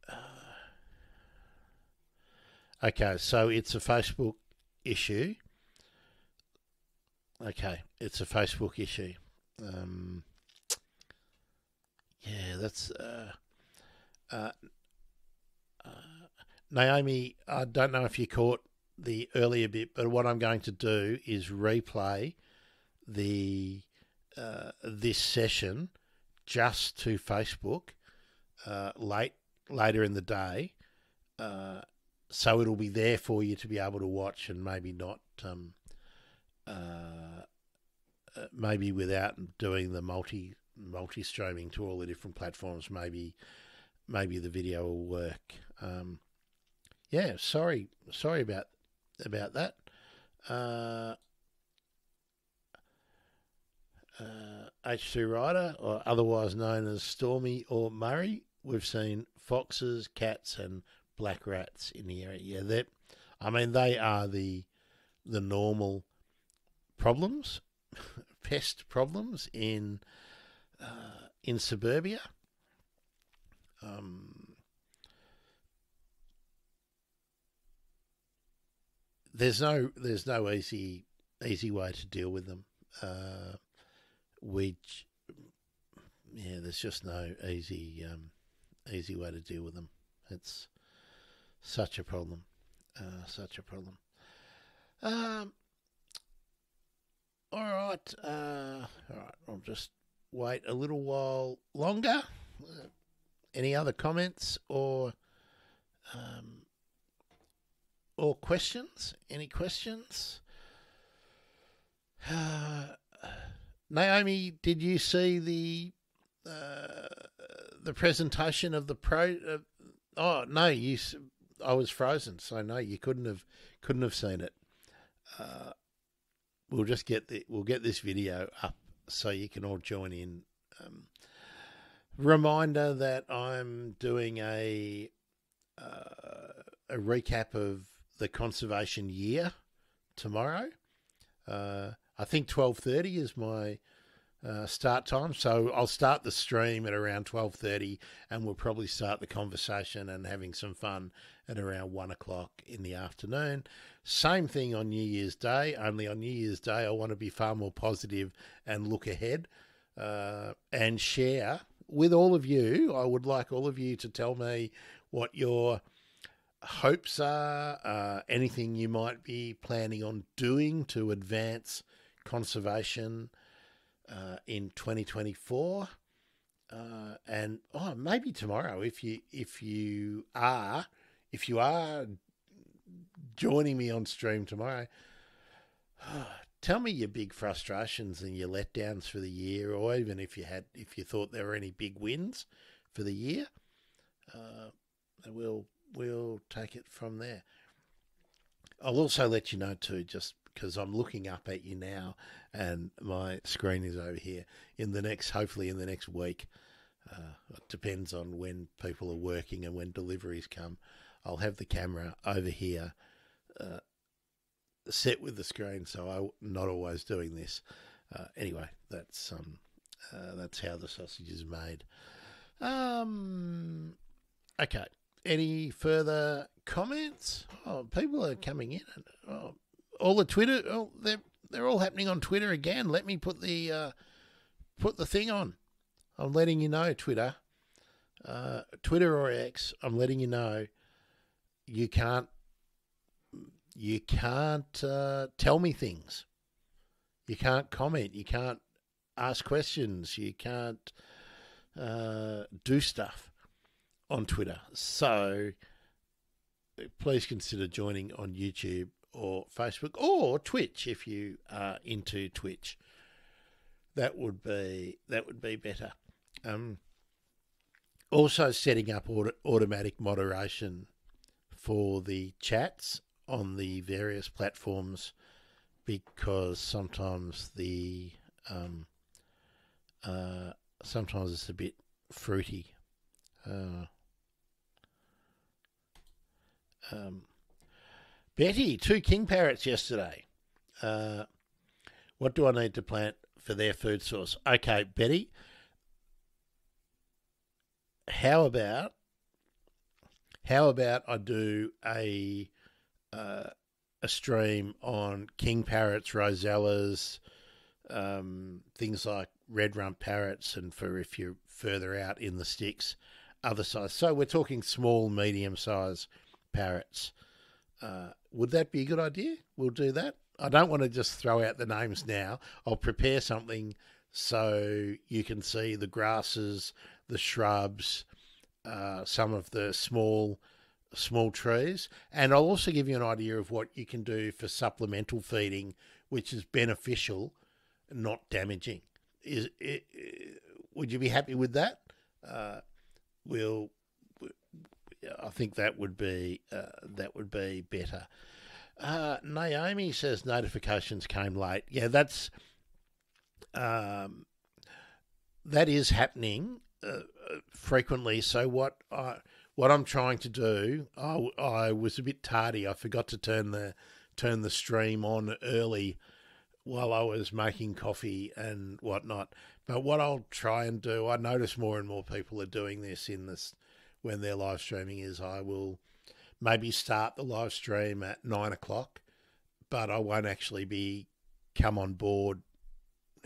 uh, okay, so it's a Facebook issue. Okay, it's a Facebook issue. Um, yeah, that's. Uh, uh, uh, Naomi, I don't know if you caught the earlier bit, but what I'm going to do is replay the uh, this session just to Facebook uh, late later in the day, uh, so it'll be there for you to be able to watch and maybe not um, uh, uh, maybe without doing the multi multi streaming to all the different platforms. Maybe maybe the video will work. Um, yeah, sorry sorry about about that. Uh, uh, H2 Rider, or otherwise known as Stormy or Murray. We've seen foxes, cats, and black rats in the area. Yeah, that I mean they are the the normal problems, [LAUGHS] pest problems in uh, in suburbia. Um, there's no there's no easy easy way to deal with them. Uh, which yeah, there's just no easy um, easy way to deal with them. It's such a problem, uh, such a problem. Um, all right, uh, all right. I'll just wait a little while longer. Uh, any other comments or um, or questions? Any questions? Uh, Naomi, did you see the uh, the presentation of the pro? Uh, oh no, you. I was frozen, so no, you couldn't have couldn't have seen it. Uh, we'll just get the we'll get this video up so you can all join in. Um, reminder that I'm doing a uh, a recap of the conservation year tomorrow. Uh, I think twelve thirty is my uh, start time. So I'll start the stream at around twelve thirty, and we'll probably start the conversation and having some fun at around one o'clock in the afternoon. Same thing on New Year's Day. Only on New Year's Day, I want to be far more positive and look ahead uh, and share with all of you. I would like all of you to tell me what your hopes are, uh, anything you might be planning on doing to advance conservation uh, in 2024. Uh, and oh, maybe tomorrow if you if you are if you are joining me on stream tomorrow, [SIGHS] tell me your big frustrations and your letdowns for the year, or even if you had if you thought there were any big wins for the year. Uh, we'll we'll take it from there. I'll also let you know too, just because I'm looking up at you now and my screen is over here. In the next, hopefully, in the next week, uh, it depends on when people are working and when deliveries come. I'll have the camera over here uh, set with the screen, so I'm not always doing this. Uh, anyway, that's um, uh, that's how the sausage is made. Um, okay. Any further comments? Oh, people are coming in. Oh, all the Twitter, oh, they're they're all happening on Twitter again. Let me put the uh, put the thing on. I'm letting you know, Twitter, uh, Twitter or X. I'm letting you know. You can't you can't uh, tell me things. You can't comment. You can't ask questions. You can't uh, do stuff on Twitter. So please consider joining on YouTube or Facebook or Twitch if you are into Twitch. That would be that would be better. Um, also, setting up auto, automatic moderation for the chats on the various platforms because sometimes the um, uh, sometimes it's a bit fruity. Uh, um, Betty, two king parrots yesterday. Uh, what do I need to plant for their food source? Okay, Betty. How about how about I do a uh, a stream on king parrots, rosellas, um, things like red rump parrots, and for if you're further out in the sticks, other size. So we're talking small, medium size parrots. Uh, would that be a good idea? We'll do that. I don't want to just throw out the names now. I'll prepare something so you can see the grasses, the shrubs, uh, some of the small small trees, and I'll also give you an idea of what you can do for supplemental feeding, which is beneficial, not damaging. Is it, would you be happy with that? Uh, we'll I think that would be uh, that would be better. Uh, Naomi says notifications came late. Yeah, that's um, that is happening uh, frequently. So what I what I'm trying to do, I, I was a bit tardy. I forgot to turn the turn the stream on early while I was making coffee and whatnot. But what I'll try and do, I notice more and more people are doing this in this when they're live streaming is I will maybe start the live stream at nine o'clock, but I won't actually be come on board.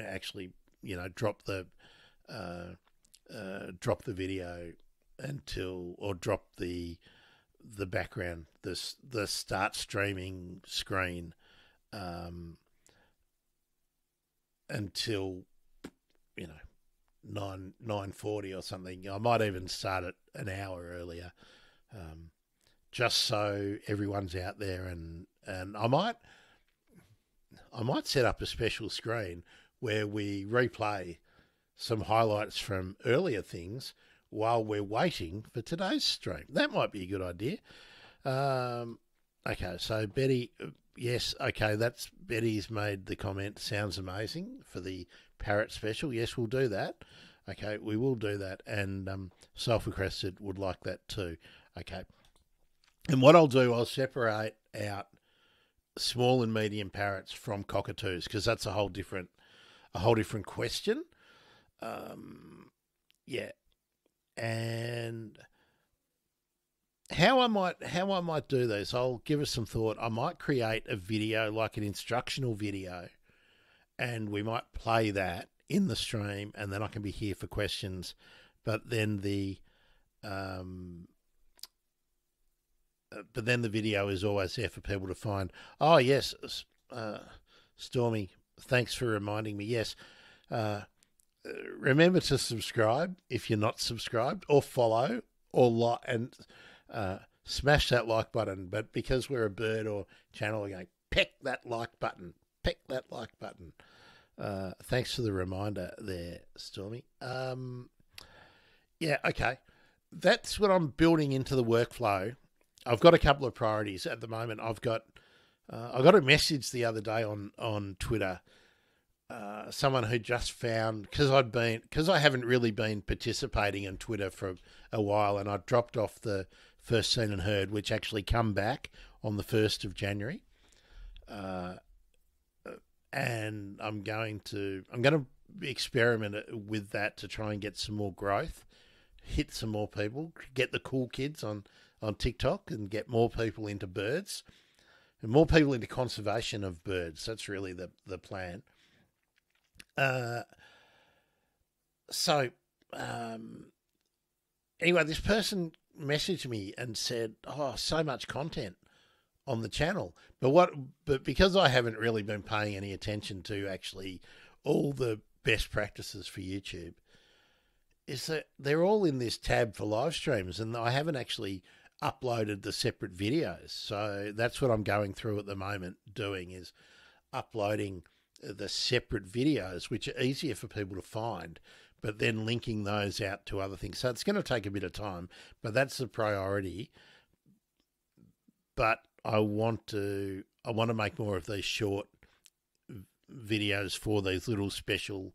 Actually, you know, drop the uh, uh, drop the video until or drop the the background the the start streaming screen um, until you know nine nine forty or something. I might even start it an hour earlier, um, just so everyone's out there. And and I might I might set up a special screen where we replay some highlights from earlier things while we're waiting for today's stream. That might be a good idea. Um, okay, so Betty, yes, okay, that's Betty's made the comment. Sounds amazing for the parrot special. Yes, we'll do that. Okay, we will do that. And um, Self Requested would like that too. Okay. And what I'll do, I'll separate out small and medium parrots from cockatoos because that's a whole different, a whole different question. Um, yeah, and how I might how I might do this, I'll give us some thought. I might create a video like an instructional video and we might play that in the stream, and then I can be here for questions. But then the, um, uh, but then the video is always there for people to find. Oh yes, uh, Stormy, thanks for reminding me. Yes, uh, remember to subscribe if you're not subscribed, or follow, or like, and uh, smash that like button. But because we're a bird or channel, we're going peck that like button, peck that like button. Uh, thanks for the reminder there, Stormy. Um, yeah, okay. That's what I'm building into the workflow. I've got a couple of priorities at the moment. I've got uh, I got a message the other day on on Twitter. Uh, someone who just found because I'd been because I haven't really been participating in Twitter for a while, and I dropped off the first seen and heard, which actually come back on the first of January. Uh, and I'm going to I'm going to experiment with that to try and get some more growth, hit some more people, get the cool kids on on TikTok, and get more people into birds, and more people into conservation of birds. That's really the the plan. Uh, so um, anyway, this person messaged me and said, "Oh, so much content." On the channel. But what but because I haven't really been paying any attention to actually all the best practices for YouTube is that they're all in this tab for live streams and I haven't actually uploaded the separate videos. So that's what I'm going through at the moment, doing is uploading the separate videos, which are easier for people to find, but then linking those out to other things. So it's going to take a bit of time, but that's the priority. But I want to I want to make more of these short videos for these little special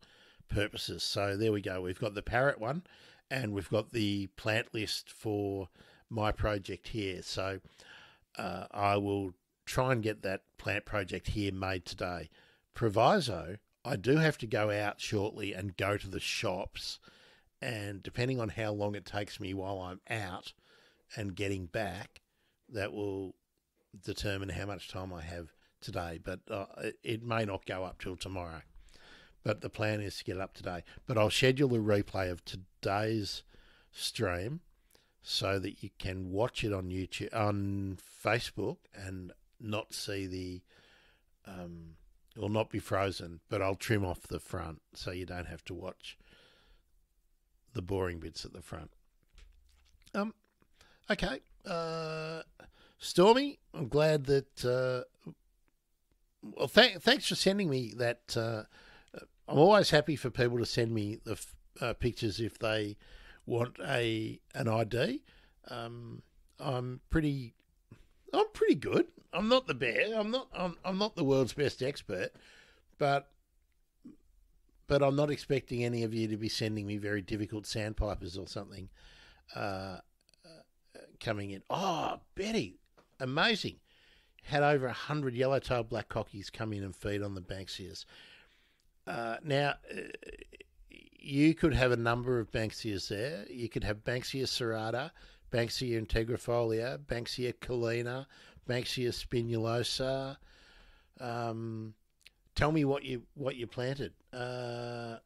purposes. So there we go. We've got the parrot one, and we've got the plant list for my project here. So uh, I will try and get that plant project here made today. Proviso, I do have to go out shortly and go to the shops, and depending on how long it takes me while I'm out and getting back, that will determine how much time I have today. But uh, it may not go up till tomorrow. But the plan is to get up today. But I'll schedule a replay of today's stream so that you can watch it on YouTube on Facebook and not see the um, will not be frozen, but I'll trim off the front so you don't have to watch the boring bits at the front. Um, okay. Uh, Stormy, I'm glad that. Uh, well, th- thanks for sending me that. Uh, I'm always happy for people to send me the f- uh, pictures if they want a an ID. Um, I'm pretty. I'm pretty good. I'm not the bear. I'm not. I'm, I'm not the world's best expert, but but I'm not expecting any of you to be sending me very difficult sandpipers or something uh, uh, coming in. Oh, Betty, amazing. Had over a hundred yellow-tailed black cockies come in and feed on the Banksias. Uh, now, uh, you could have a number of Banksias there. You could have Banksia serrata, Banksia integrifolia, Banksia collina, Banksia spinulosa. Um, tell me what you what you planted. Uh,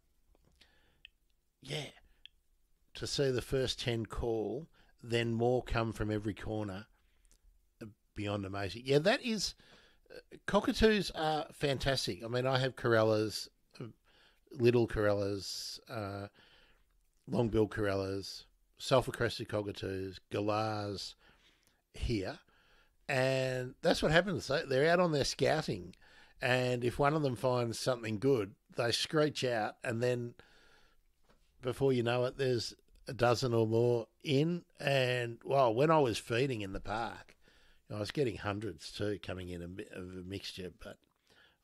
yeah, to see the first ten call, then more come from every corner. Beyond amazing. Yeah, that is. Uh, cockatoos are fantastic. I mean, I have corellas, uh, little corellas, uh, long bill corellas, sulfur crested cockatoos, galahs here. And that's what happens. They're out on their scouting. And if one of them finds something good, they screech out. And then before you know it, there's a dozen or more in. And well, when I was feeding in the park, I was getting hundreds too coming in a of a mixture, but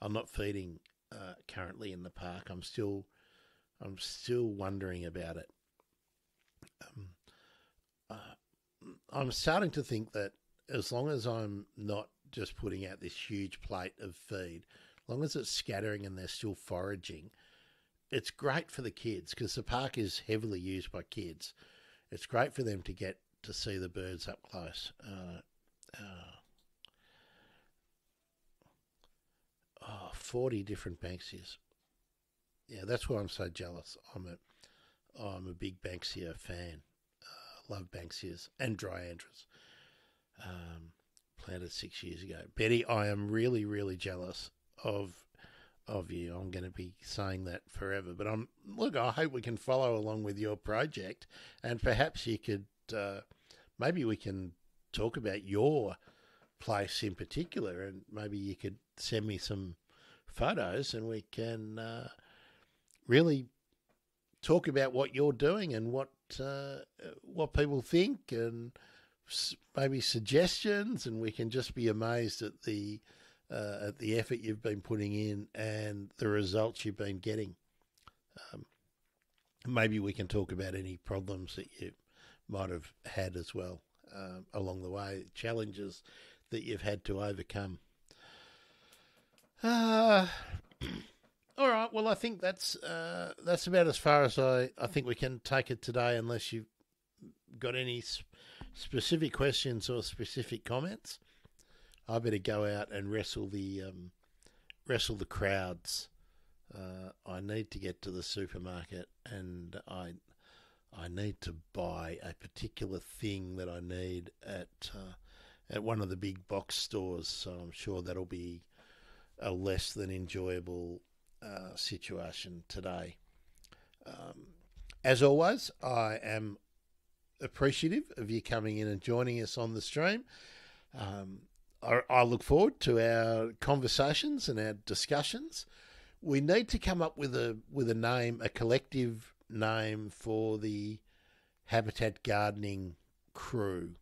I'm not feeding uh, currently in the park. I'm still, I'm still wondering about it. Um, uh, I'm starting to think that as long as I'm not just putting out this huge plate of feed, as long as it's scattering and they're still foraging, it's great for the kids because the park is heavily used by kids. It's great for them to get to see the birds up close. Uh, uh, oh, 40 different Banksias. Yeah, that's why I'm so jealous. I'm a, I'm a big Banksia fan. Uh, love Banksias and Dryandras um, planted six years ago. Betty, I am really, really jealous of of you. I'm going to be saying that forever. But I'm look. I hope we can follow along with your project, and perhaps you could. Uh, maybe we can talk about your place in particular, and maybe you could send me some photos, and we can uh, really talk about what you're doing and what uh, what people think and maybe suggestions, and we can just be amazed at the uh, at the effort you've been putting in and the results you've been getting. Um, maybe we can talk about any problems that you might have had as well uh, along the way, challenges that you've had to overcome. Uh, [CLEARS THROAT] all right. Well, I think that's uh, that's about as far as I, I think we can take it today, unless you've got any specific questions or specific comments, I better go out and wrestle the um, wrestle the crowds. Uh, I need to get to the supermarket and I I need to buy a particular thing that I need at uh, at one of the big box stores. So I'm sure that'll be a less than enjoyable uh, situation today. Um, as always, I am appreciative of you coming in and joining us on the stream. Um, I, I look forward to our conversations and our discussions. We need to come up with a with a name, a collective name for the habitat gardening crew.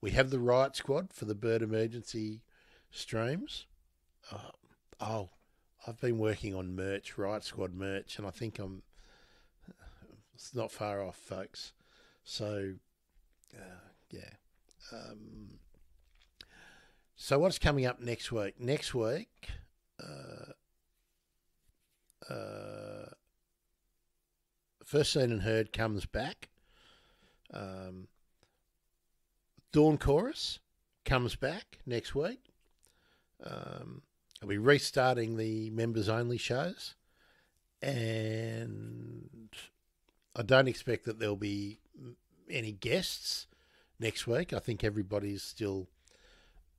We have the Riot Squad for the bird emergency streams. Uh, oh, I've been working on merch, Riot Squad merch, and I think I'm. It's not far off, folks. So, uh, yeah. Um, so what's coming up next week? Next week, uh, uh, first seen and heard comes back. Um, Dawn Chorus comes back next week. Um, I'll be restarting the members only shows, and I don't expect that there'll be any guests next week. I think everybody's still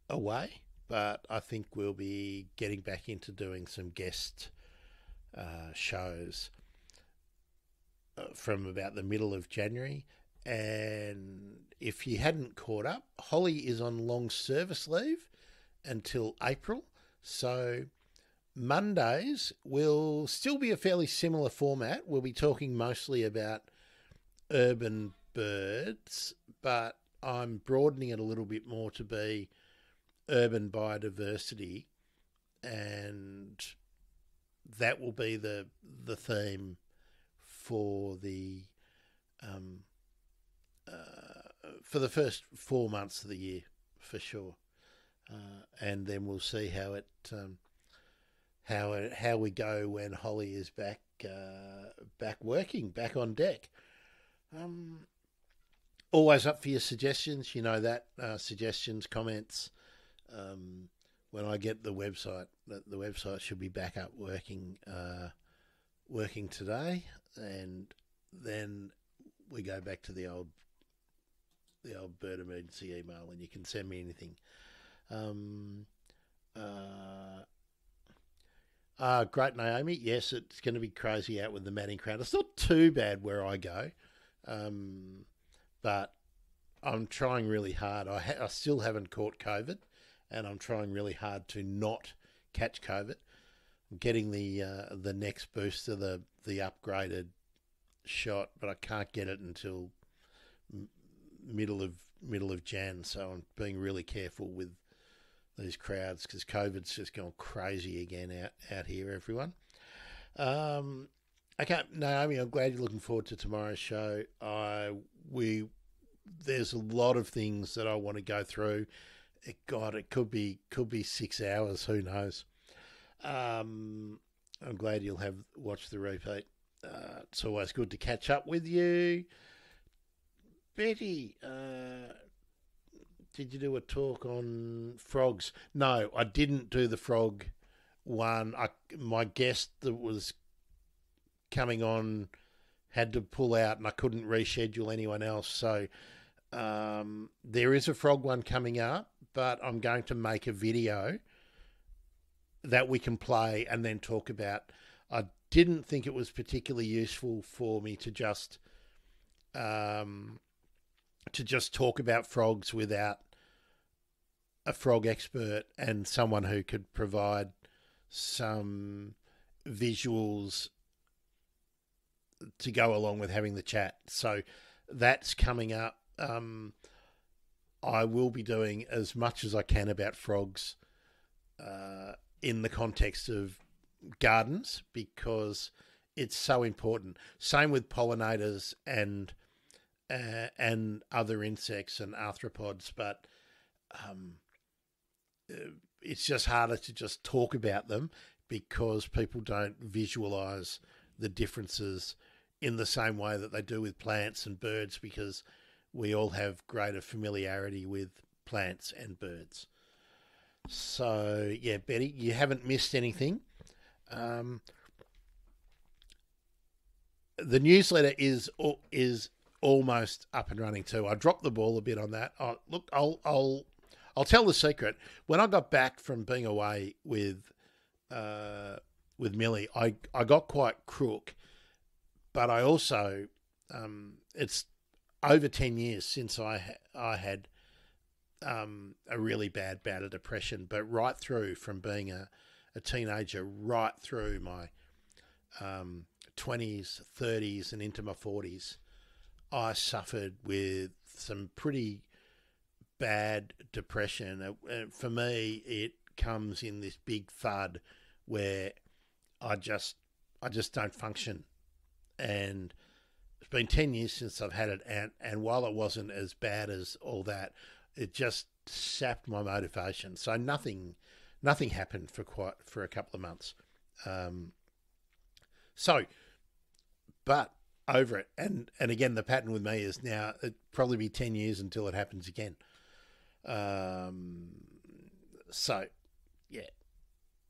away, but I think we'll be getting back into doing some guest uh, shows from about the middle of January. And if you hadn't caught up, Holly is on long service leave until April. So Mondays will still be a fairly similar format. We'll be talking mostly about urban birds, but I'm broadening it a little bit more to be urban biodiversity, and that will be the the theme for the um, uh, for the first four months of the year for sure, uh, and then we'll see how it um, how it, how we go when Holly is back uh, back working back on deck. Um, always up for your suggestions. You know that uh, suggestions, comments, um, when I get the website, the, the website should be back up working, uh, working today, and then we go back to the old, the old bird emergency email, and you can send me anything. Um, uh, uh, great Naomi. Yes, it's going to be crazy out with the Manning crowd. It's not too bad where I go, um, but I'm trying really hard. I, ha- I still haven't caught COVID, and I'm trying really hard to not catch COVID. Getting the uh, the next booster, the the upgraded shot, but I can't get it until middle of middle of Jan. So I'm being really careful with these crowds because COVID's just gone crazy again out out here. Everyone. Um, okay, Naomi, I'm glad you're looking forward to tomorrow's show. I we there's a lot of things that I want to go through it, God, it could be could be six hours. Who knows? Um, I'm glad you'll have watched the repeat. Uh, it's always good to catch up with you, Betty. Uh, did you do a talk on frogs? No, I didn't do the frog one. I, my guest that was coming on had to pull out, and I couldn't reschedule anyone else. So um, there is a frog one coming up but I'm going to make a video that we can play and then talk about. I didn't think it was particularly useful for me to just um, to just talk about frogs without a frog expert and someone who could provide some visuals to go along with having the chat. So that's coming up. Um, I will be doing as much as I can about frogs uh, in the context of gardens because it's so important. Same with pollinators and uh, and other insects and arthropods, but um, uh, it's just harder to just talk about them because people don't visualize the differences in the same way that they do with plants and birds because we all have greater familiarity with plants and birds. So, yeah, Betty, you haven't missed anything. Um, the newsletter is is almost up and running too. I dropped the ball a bit on that. Oh, look, I'll I'll I'll tell the secret. When I got back from being away with uh, with Millie, I I got quite crook, but I also um, it's over 10 years since I, I had um, a really bad bout of depression, but right through from being a, a teenager, right through my um, 20s, 30s, and into my 40s, I suffered with some pretty bad depression. Uh, for me, it comes in this big thud where I just I just don't function, and it's been ten years since I've had it, and and while it wasn't as bad as all that, it just sapped my motivation. So nothing nothing happened for quite for a couple of months. Um, so, but over it, and and again, the pattern with me is now it probably be ten years until it happens again. Um, so, yeah.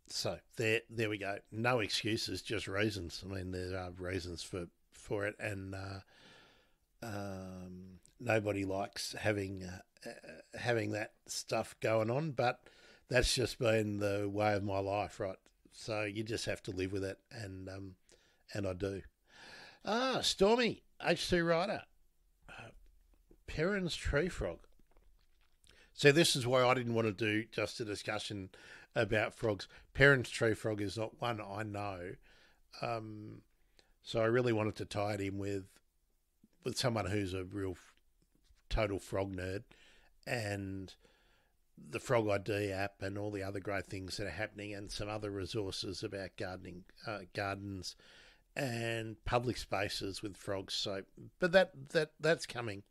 So there, there we go. No excuses, just reasons. I mean, there are reasons for for it, and uh, um, nobody likes having uh, having that stuff going on. But that's just been the way of my life, right? So you just have to live with it, and um, and I do. Ah, Stormy H2 Rider, uh, Peron's Tree Frog. So this is why I didn't want to do just a discussion about frogs. Peron's tree frog is not one I know, um, so I really wanted to tie it in with with someone who's a real total frog nerd, and the Frog ID app and all the other great things that are happening, and some other resources about gardening, uh, gardens, and public spaces with frogs. So, but that that that's coming.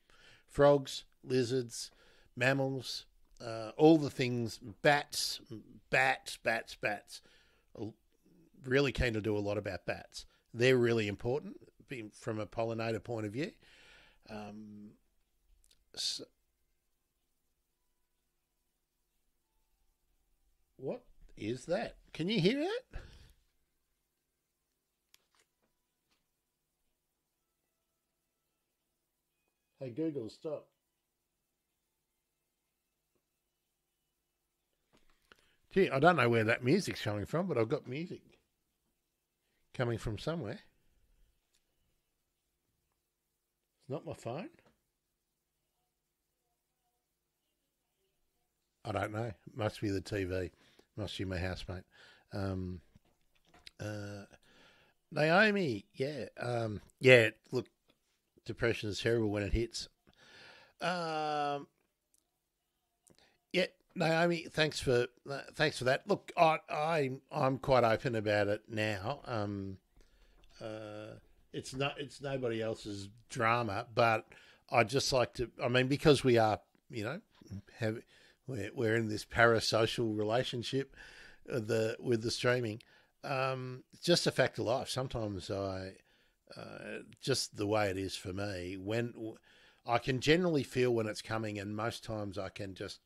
Frogs, lizards, mammals, uh, all the things, bats, bats, bats, bats. Really keen to do a lot about bats. They're really important from a pollinator point of view. Um, so what is that? Can you hear that? Hey Google, stop. Gee, I don't know where that music's coming from, but I've got music coming from somewhere. It's not my phone. I don't know. It Must be the TV. Must be my housemate. Um, uh, Naomi, yeah, um, yeah. Look, depression is terrible when it hits. Um, yeah, Naomi, thanks for uh, thanks for that. Look, I, I I'm quite open about it now. Um, uh, it's not it's nobody else's drama, but I just like to. I mean, because we are, you know, have we're, we're in this parasocial relationship, uh, the with the streaming. Um, it's just a fact of life. Sometimes I, uh, just the way it is for me. When I can generally feel when it's coming, and most times I can just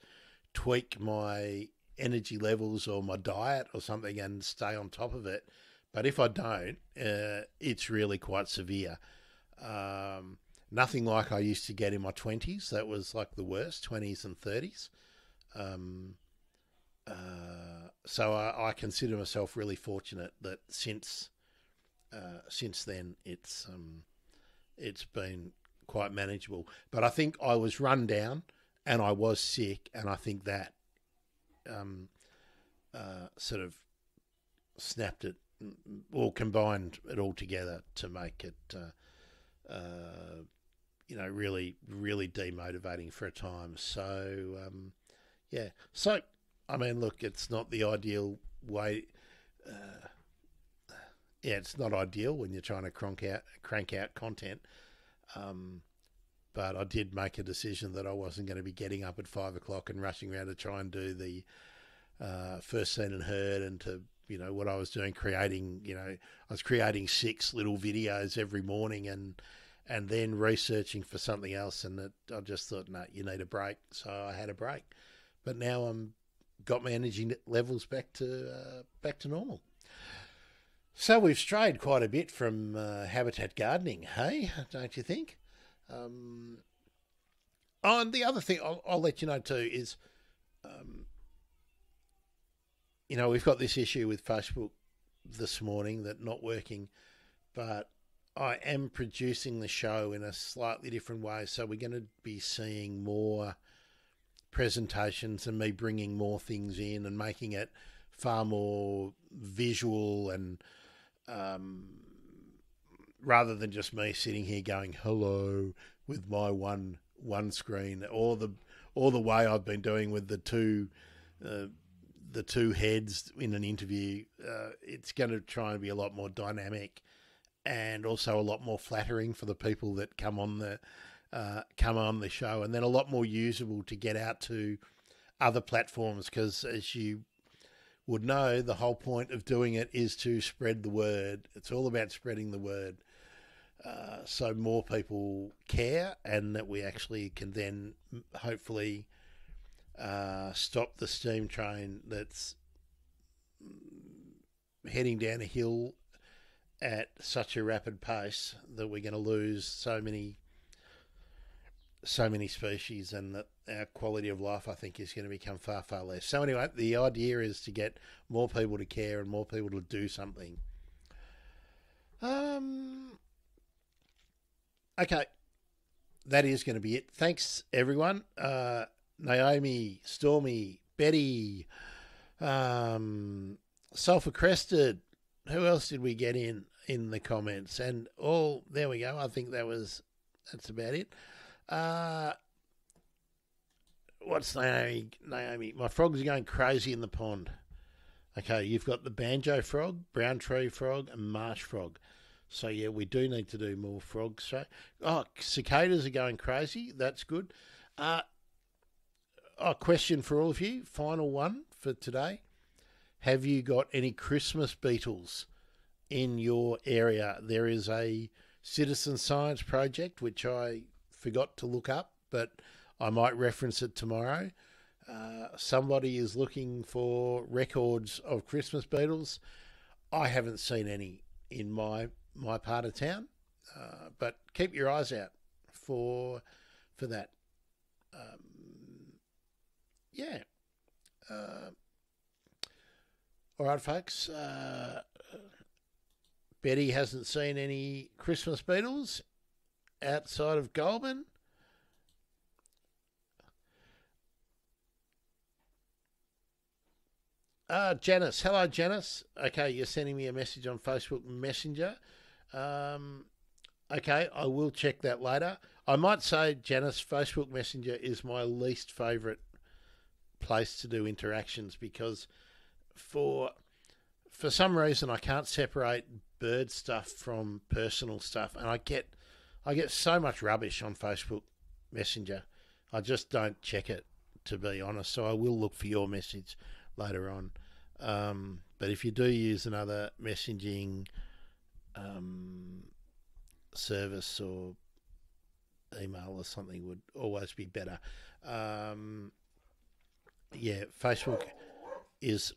tweak my energy levels or my diet or something and stay on top of it. But if I don't, uh, it's really quite severe. Um, nothing like I used to get in my 20s. That was like the worst, 20s and 30s. Um, uh, so I, I, consider myself really fortunate that since uh, since then it's um, it's been quite manageable. But I think I was run down and I was sick, and I think that um, uh, sort of snapped it or combined it all together to make it, uh, uh, you know, really, really demotivating for a time. So, um, yeah. So, I mean, look, it's not the ideal way. Uh, yeah, it's not ideal when you're trying to crank out crank out content. Um, but I did make a decision that I wasn't going to be getting up at five o'clock and rushing around to try and do the uh, first seen and heard and to you know what I was doing, creating you know I was creating six little videos every morning and and then researching for something else, and it, I just thought, no, you need a break, so I had a break. But now I'm got my energy levels back to uh, back to normal. So we've strayed quite a bit from uh, habitat gardening, hey? Don't you think? Um, oh, and the other thing I'll, I'll let you know too is, um, you know, we've got this issue with Facebook this morning that not working, but I am producing the show in a slightly different way, so we're going to be seeing more presentations and me bringing more things in and making it far more visual and um, rather than just me sitting here going hello with my one one screen or the or the way I've been doing with the two uh, the two heads in an interview. Uh, it's going to try and be a lot more dynamic and also a lot more flattering for the people that come on the uh, come on the show, and then a lot more usable to get out to other platforms because, as you would know, the whole point of doing it is to spread the word. It's all about spreading the word. Uh, so more people care, and that we actually can then hopefully uh, stop the steam train that's heading down a hill at such a rapid pace that we're going to lose so many so many species and that our quality of life I think is going to become far far less. So anyway, the idea is to get more people to care and more people to do something. Um okay. That is going to be it. Thanks everyone. Uh Naomi, Stormy, Betty, um, Sulphur Crested. Who else did we get in in the comments? And all there we go. I think that was that's about it. Uh, what's Naomi? Naomi, my frogs are going crazy in the pond. Okay, you've got the banjo frog, brown tree frog, and marsh frog. So yeah, we do need to do more frogs. So, oh, cicadas are going crazy. That's good. Uh, a question for all of you. Final one for today. Have you got any Christmas beetles in your area? There is a citizen science project which I forgot to look up, but I might reference it tomorrow. Uh, somebody is looking for records of Christmas beetles. I haven't seen any in my my part of town, uh, but keep your eyes out for for that. Um, yeah. Uh, all right, folks. Uh, Betty hasn't seen any Christmas beetles outside of Goulburn. Uh, Janice. Hello, Janice. Okay, you're sending me a message on Facebook Messenger. Um, okay, I will check that later. I might say, Janice, Facebook Messenger is my least favourite place to do interactions because for for some reason I can't separate bird stuff from personal stuff and I get I get so much rubbish on Facebook Messenger. I just don't check it to be honest. So I will look for your message later on. Um, but if you do use another messaging um, service or email or something would always be better. Um, yeah, Facebook is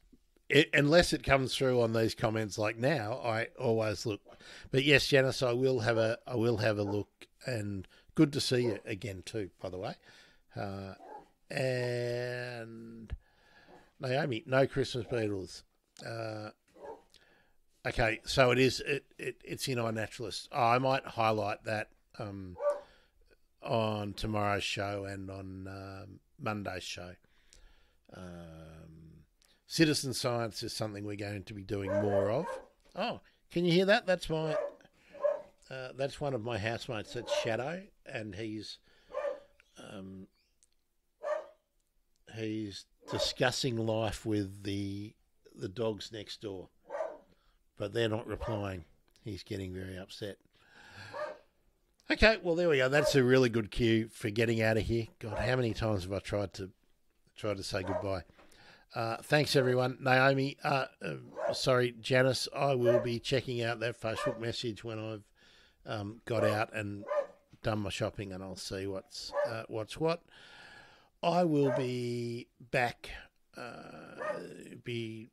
it, unless it comes through on these comments like now, I always look. But yes, Janice, I will have a I will have a look, and good to see you again too. By the way, uh, and Naomi, no Christmas beetles. Uh, okay, so it is it, it it's in iNaturalist. Oh, I might highlight that um, on tomorrow's show and on um, Monday's show. Um, citizen science is something we're going to be doing more of. Oh, can you hear that? That's my uh, that's one of my housemates. That's Shadow, and he's um, he's discussing life with the the dogs next door, but they're not replying. He's getting very upset. Okay, well there we go. That's a really good cue for getting out of here. God, how many times have I tried to try to say goodbye. Uh, thanks, everyone. Naomi, uh, uh, sorry, Janice, I will be checking out that Facebook message when I've um, got out and done my shopping, and I'll see what's uh, what's what. I will be back. Uh, be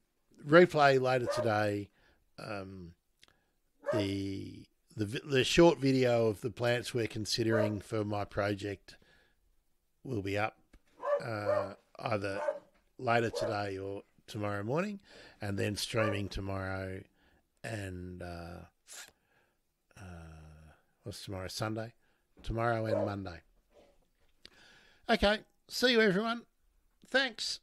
replay later today. Um, the the the short video of the plants we're considering for my project will be up. Either later today or tomorrow morning, and then streaming tomorrow and uh, uh, What's tomorrow? Sunday. Tomorrow and Monday. Okay. See you, everyone. Thanks.